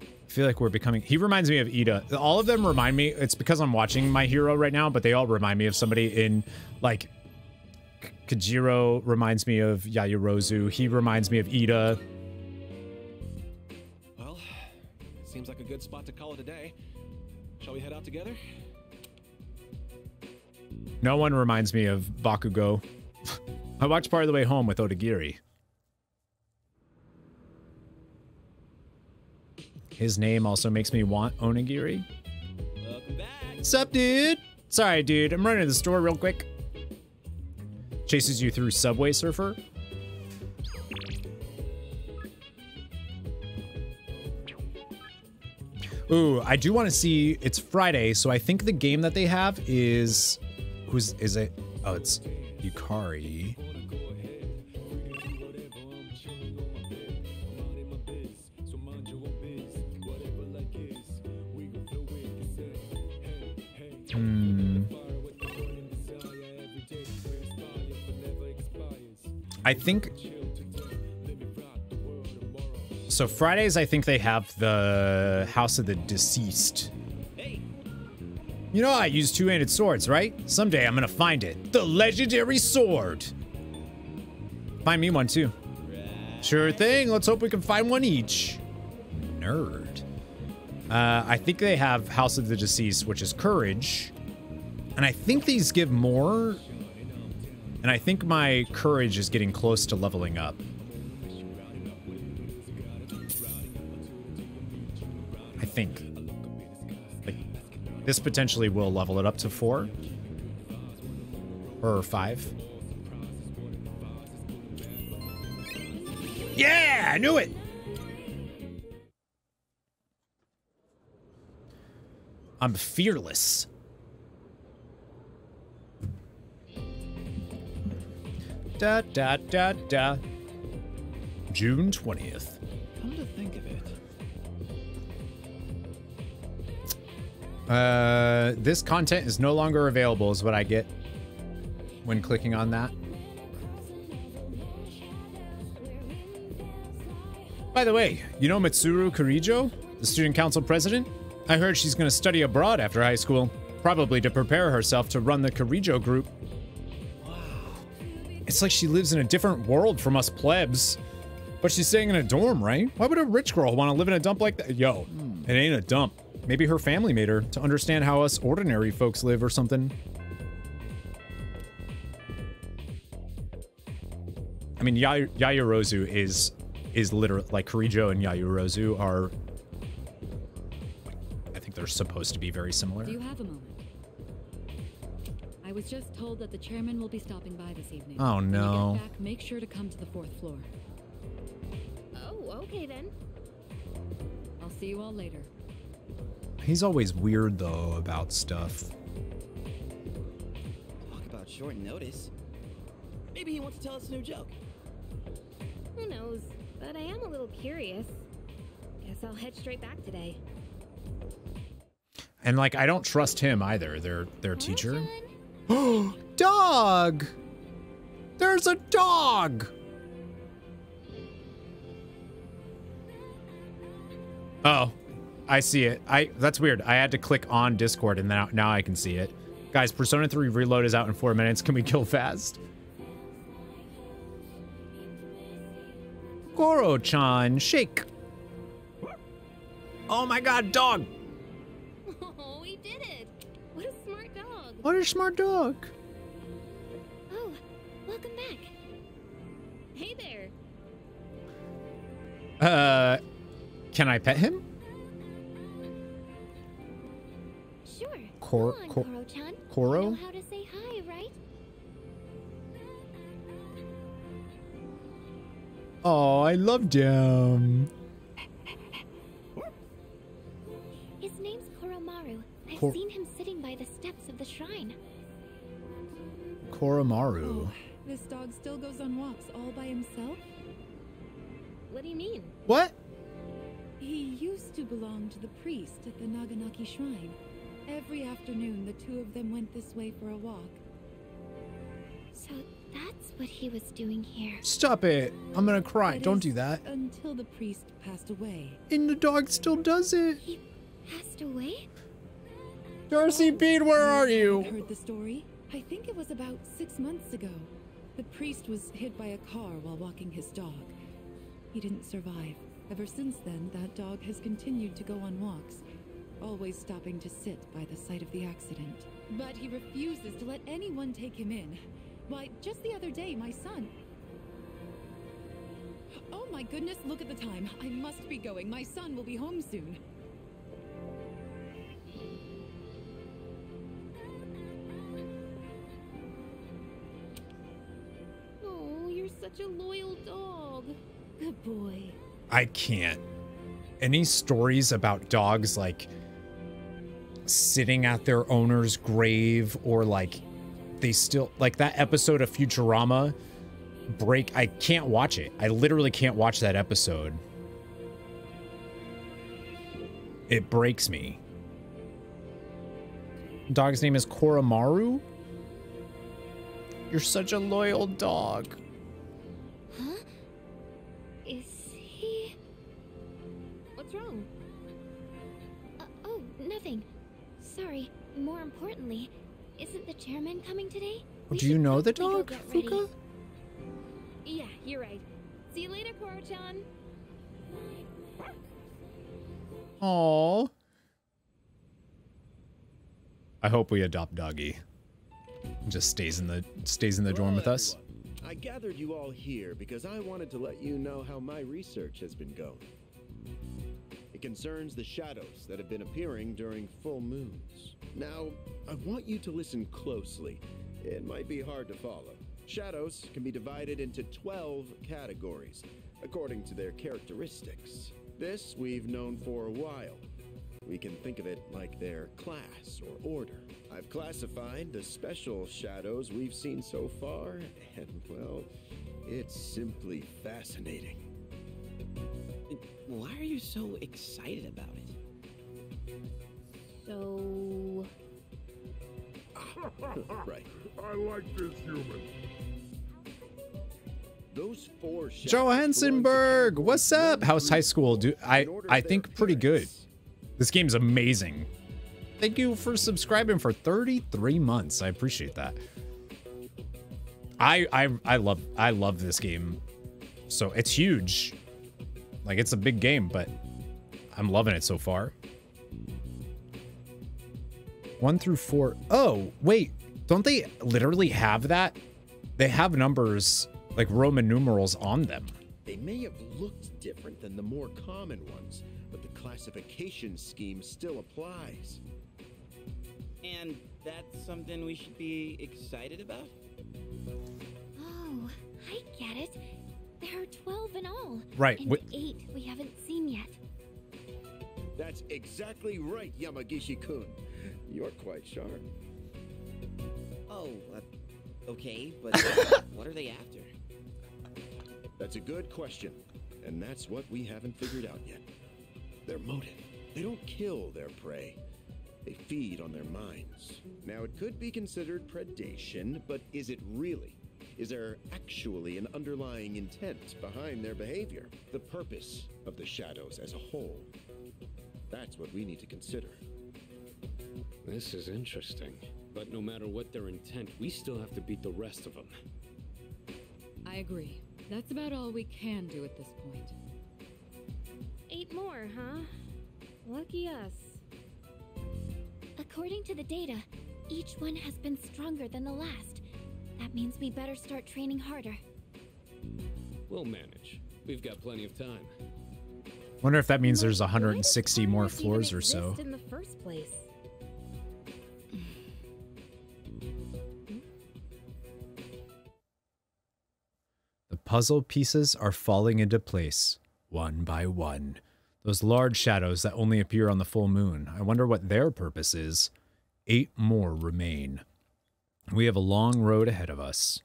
I feel like we're becoming. He reminds me of Iida. All of them remind me. It's because I'm watching My Hero right now, but they all remind me of somebody in like. Kajiro reminds me of Yaoyorozu. He reminds me of Iida. Seems like a good spot to call it a day. Shall we head out together? No one reminds me of Bakugo. I watched part of the way home with Odagiri. His name also makes me want onigiri. Welcome back. Sup, dude? Sorry, dude. I'm running to the store real quick. Chases you through Subway Surfer. Ooh, I do want to see. It's Friday, so I think the game that they have is who's is it? Oh, it's Yukari. Hmm. I think. So Fridays, I think they have the House of the Deceased. You know I use two-handed swords, right? Someday I'm gonna find it. The legendary sword. Find me one too. Sure thing. Let's hope we can find one each. Nerd. Uh, I think they have House of the Deceased, which is courage. And I think these give more. And I think my courage is getting close to leveling up. Think. Like, this potentially will level it up to four. Or five. Yeah, I knew it! I'm fearless. Da da da da. June 20th. Uh, this content is no longer available is what I get when clicking on that. By the way, you know Mitsuru Kirijo, the student council president? I heard she's going to study abroad after high school, probably to prepare herself to run the Kirijo group. Wow. It's like she lives in a different world from us plebs. But she's staying in a dorm, right? Why would a rich girl want to live in a dump like that? Yo, it ain't a dump. Maybe her family made her to understand how us ordinary folks live or something. I mean, Yay- Yaoyorozu is is literally like Kirijo and Yaoyorozu are. I think they're supposed to be very similar. Do you have a moment? I was just told that the chairman will be stopping by this evening. Oh, When no. you get back, make sure to come to the fourth floor. Oh, okay then. I'll see you all later. He's always weird though about stuff. talk about short notice. Maybe he wants to tell us a new joke. Who knows? But I am a little curious. Guess I'll head straight back today. And like I don't trust him either. Their their teacher. dog. There's a dog. Oh, I see it. I that's weird. I had to click on Discord and now now I can see it. Guys, Persona 3 Reload is out in 4 minutes. Can we kill fast? Koro-chan, shake. Oh my god, dog. Oh, we did it! What a smart dog! What a smart dog. Oh, welcome back. Hey there. Uh, can I pet him? Cor- Go on, Cor- Koro-chan. Koro? You know how to say hi, right? Oh, I loved him. His name's Koromaru. I've Kor- seen him sitting by the steps of the shrine. Koromaru. Oh, this dog still goes on walks all by himself? What do you mean? What? He used to belong to the priest at the Naganaki shrine. Every afternoon, the two of them went this way for a walk. So that's what he was doing here. Stop it. I'm gonna cry. That Don't do that. Until the priest passed away. And the dog still does it. He passed away? Darcy Bean, where are you? I Heard the story? I think it was about six months ago. The priest was hit by a car while walking his dog. He didn't survive. Ever since then, that dog has continued to go on walks, always stopping to sit by the site of the accident. But he refuses to let anyone take him in. Why, just the other day, my son. Oh my goodness, look at the time. I must be going. My son will be home soon. Oh, you're such a loyal dog. Good boy. I can't. Any stories about dogs like sitting at their owner's grave or like they still like that episode of Futurama break I can't watch it. I literally can't watch that episode. It breaks me. Dog's name is Koromaru? You're such a loyal dog. More importantly, isn't the chairman coming today? We Do you know the dog, go get ready. Fuuka? Yeah, you're right. See you later, Koro-chan. Aww. I hope we adopt Doggy. Just stays in the stays in the dorm with us. I gathered you all here because I wanted to let you know how my research has been going. Concerns the shadows that have been appearing during full moons. Now, I want you to listen closely. It might be hard to follow. Shadows can be divided into 12 categories according to their characteristics. This we've known for a while. We can think of it like their class or order. I've classified the special shadows we've seen so far, and well, it's simply fascinating. Why are you so excited about it? So. right. I like this human. Those four shadows Johansenberg, what's up? How's high school? Do I I think pretty good. This game's amazing. Thank you for subscribing for 33 months. I appreciate that. I I I love I love this game. So it's huge. Like it's a big game, but I'm loving it so far. One through four. Oh, wait. Don't they literally have that? They have numbers like Roman numerals on them. They may have looked different than the more common ones, but the classification scheme still applies. And that's something we should be excited about? Oh, I get it. There are 12 in all. Right, And wh- eight we haven't seen yet. That's exactly right, Yamagishi-kun. You're quite sharp. Oh, uh, okay, but what are they after? That's a good question, and that's what we haven't figured out yet. Their motive. They don't kill their prey. They feed on their minds. Now, it could be considered predation, but is it really? Is there actually an underlying intent behind their behavior? The purpose of the shadows as a whole? That's what we need to consider. This is interesting. But no matter what their intent, we still have to beat the rest of them. I agree. That's about all we can do at this point. Eight more, huh? Lucky us. According to the data, each one has been stronger than the last. That means we better start training harder. We'll manage. We've got plenty of time. Wonder if that means there's 160 more floors or so. In the first place. The puzzle pieces are falling into place, one by one. Those large shadows that only appear on the full moon. I wonder what their purpose is. Eight more remain. We have a long road ahead of us.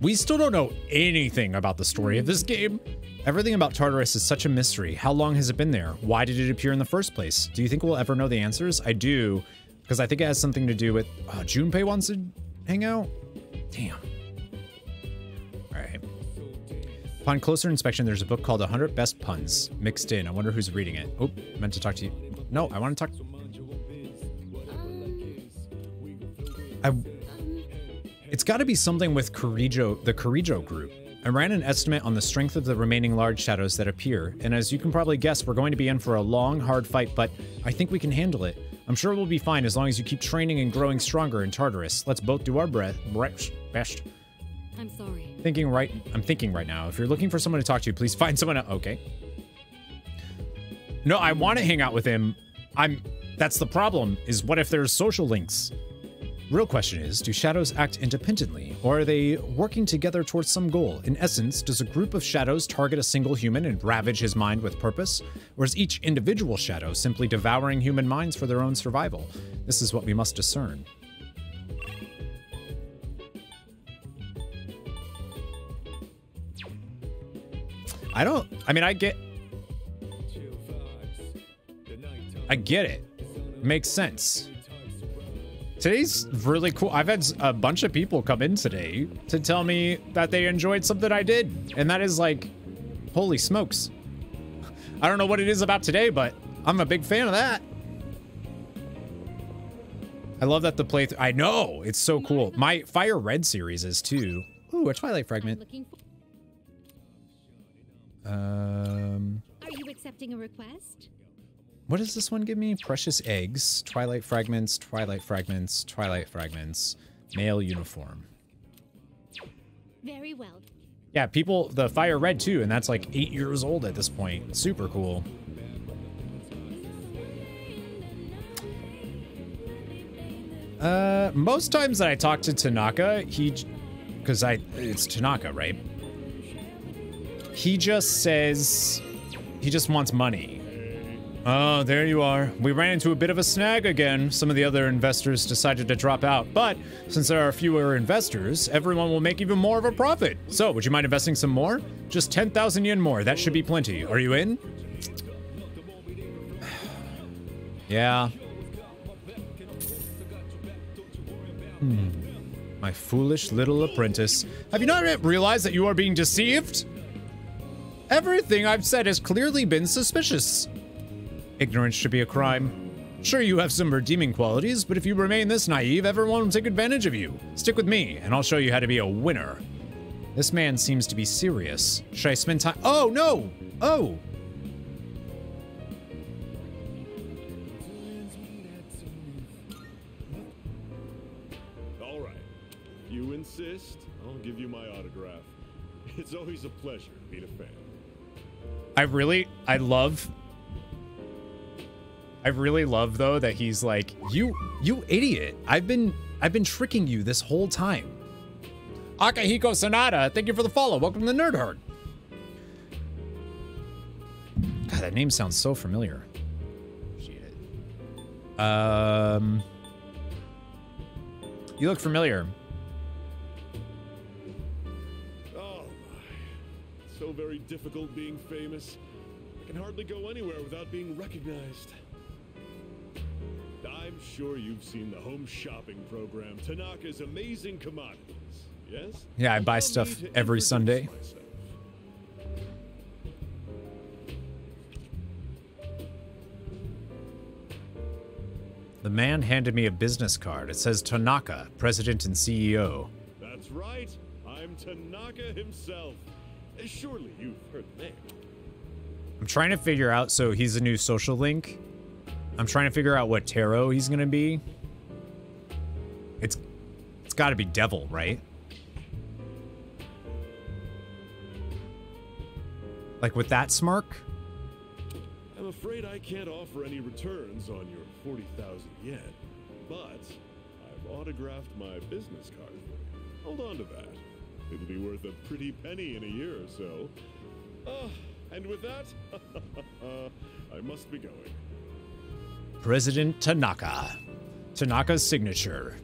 We still don't know anything about the story of this game. Everything about Tartarus is such a mystery. How long has it been there? Why did it appear in the first place? Do you think we'll ever know the answers? I do, because I think it has something to do with uh, Junpei wants to hang out. Damn. Upon closer inspection, there's a book called 100 Best Puns mixed in. I wonder who's reading it. Oh, meant to talk to you. No, I want to talk. I. It's got to be something with Kirijo, the Kirijo group. I ran an estimate on the strength of the remaining large shadows that appear, and as you can probably guess, we're going to be in for a long, hard fight, but I think we can handle it. I'm sure we'll be fine as long as you keep training and growing stronger in Tartarus. Let's both do our breath, best. I'm sorry. Thinking right, I'm thinking right now. If you're looking for someone to talk to, please find someone. Okay. No, I want to hang out with him. I'm. That's the problem. Is what if there's social links? Real question is, do shadows act independently, or are they working together towards some goal? In essence, does a group of shadows target a single human and ravage his mind with purpose? Or is each individual shadow simply devouring human minds for their own survival? This is what we must discern. I don't, I mean, I get, I get it. Makes sense. Today's really cool. I've had a bunch of people come in today to tell me that they enjoyed something I did. And that is like, holy smokes. I don't know what it is about today, but I'm a big fan of that. I love that the playthrough, I know, it's so cool. My Fire Red series is too. Ooh, a Twilight fragment. Um, Are you accepting a request? what does this one give me? Precious eggs, Twilight fragments, Twilight fragments, Twilight fragments, male uniform. Very well. Yeah, people, the Fire Red too, and that's like eight years old at this point. Super cool. Uh, most times that I talk to Tanaka, he, because I, it's Tanaka, right? He just says, he just wants money. Oh, there you are. We ran into a bit of a snag again. Some of the other investors decided to drop out, but since there are fewer investors, everyone will make even more of a profit. So, would you mind investing some more? Just 10,000 yen more. That should be plenty. Are you in? yeah. Hmm. My foolish little apprentice. Have you not yet realized that you are being deceived? Everything I've said has clearly been suspicious. Ignorance should be a crime. Sure, you have some redeeming qualities, but if you remain this naive, everyone will take advantage of you. Stick with me, and I'll show you how to be a winner. This man seems to be serious. Should I spend time? Oh, no! Oh! All right. You insist, I'll give you my autograph. It's always a pleasure to meet a fan. I really, I love. I really love though that he's like, you, you idiot! I've been, I've been tricking you this whole time. Akihiko Sanada, thank you for the follow. Welcome to the Nerd Herd. God, that name sounds so familiar. Shit. Um, you look familiar. So very difficult being famous. I can hardly go anywhere without being recognized. I'm sure you've seen the home shopping program, Tanaka's Amazing Commodities. Yes? Yeah, I buy stuff every Sunday. myself. The man handed me a business card. It says Tanaka, president and CEO. That's right. I'm Tanaka himself. Surely you've heard the name. I'm trying to figure out. So he's a new social link. I'm trying to figure out what tarot he's gonna be. It's it's got to be devil, right? Like with that smirk. I'm afraid I can't offer any returns on your 40,000 yen, but I've autographed my business card for you. Hold on to that. It'll be worth a pretty penny in a year or so. Ah, and with that, I must be going. President Tanaka. Tanaka's signature.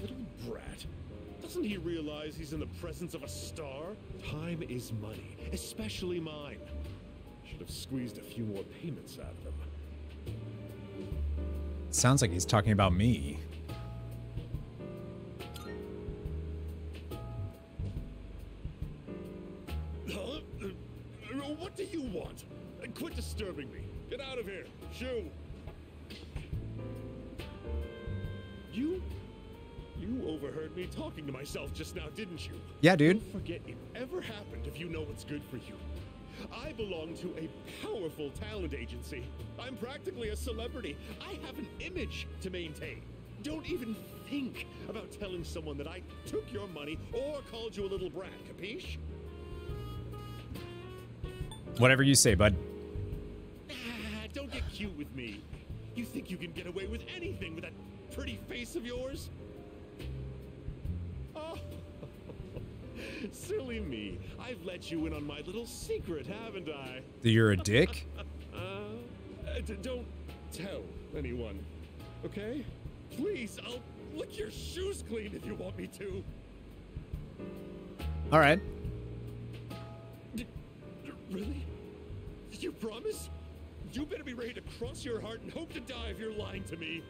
Little brat. Doesn't he realize he's in the presence of a star? Time is money, especially mine. Should have squeezed a few more payments out of him. Sounds like he's talking about me. Myself just now, didn't you? Yeah, dude. Don't forget it ever happened if you know what's good for you. I belong to a powerful talent agency. I'm practically a celebrity. I have an image to maintain. Don't even think about telling someone that I took your money or called you a little brat, capiche? Whatever you say, bud. Ah, don't get cute with me. You think you can get away with anything with that pretty face of yours? silly me. I've let you in on my little secret, haven't I? You're a dick? Uh, don't tell anyone, okay? Please, I'll lick your shoes clean if you want me to. All right. D- really? You promise? You better be ready to cross your heart and hope to die if you're lying to me.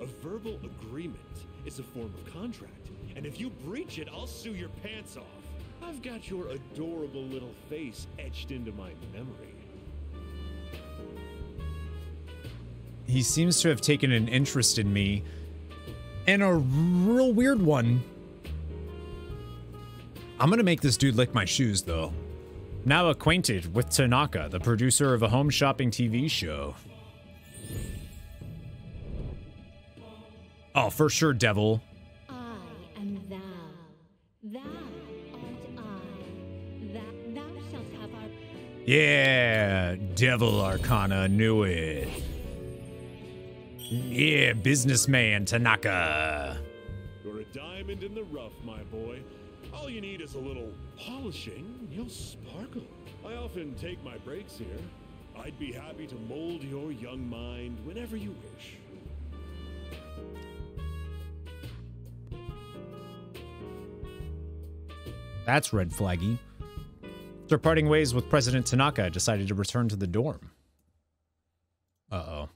A verbal agreement is a form of contract, and if you breach it, I'll sue your pants off. I've got your adorable little face etched into my memory. He seems to have taken an interest in me. And a real weird one. I'm gonna make this dude lick my shoes, though. Now acquainted with Tanaka, the producer of a home shopping TV show. Oh, for sure, devil. Yeah, Devil Arcana knew it. Yeah, businessman Tanaka. You're a diamond in the rough, my boy. All you need is a little polishing, and you'll sparkle. I often take my breaks here. I'd be happy to mold your young mind whenever you wish. That's red flaggy. After parting ways with President Tanaka, I decided to return to the dorm. Uh-oh.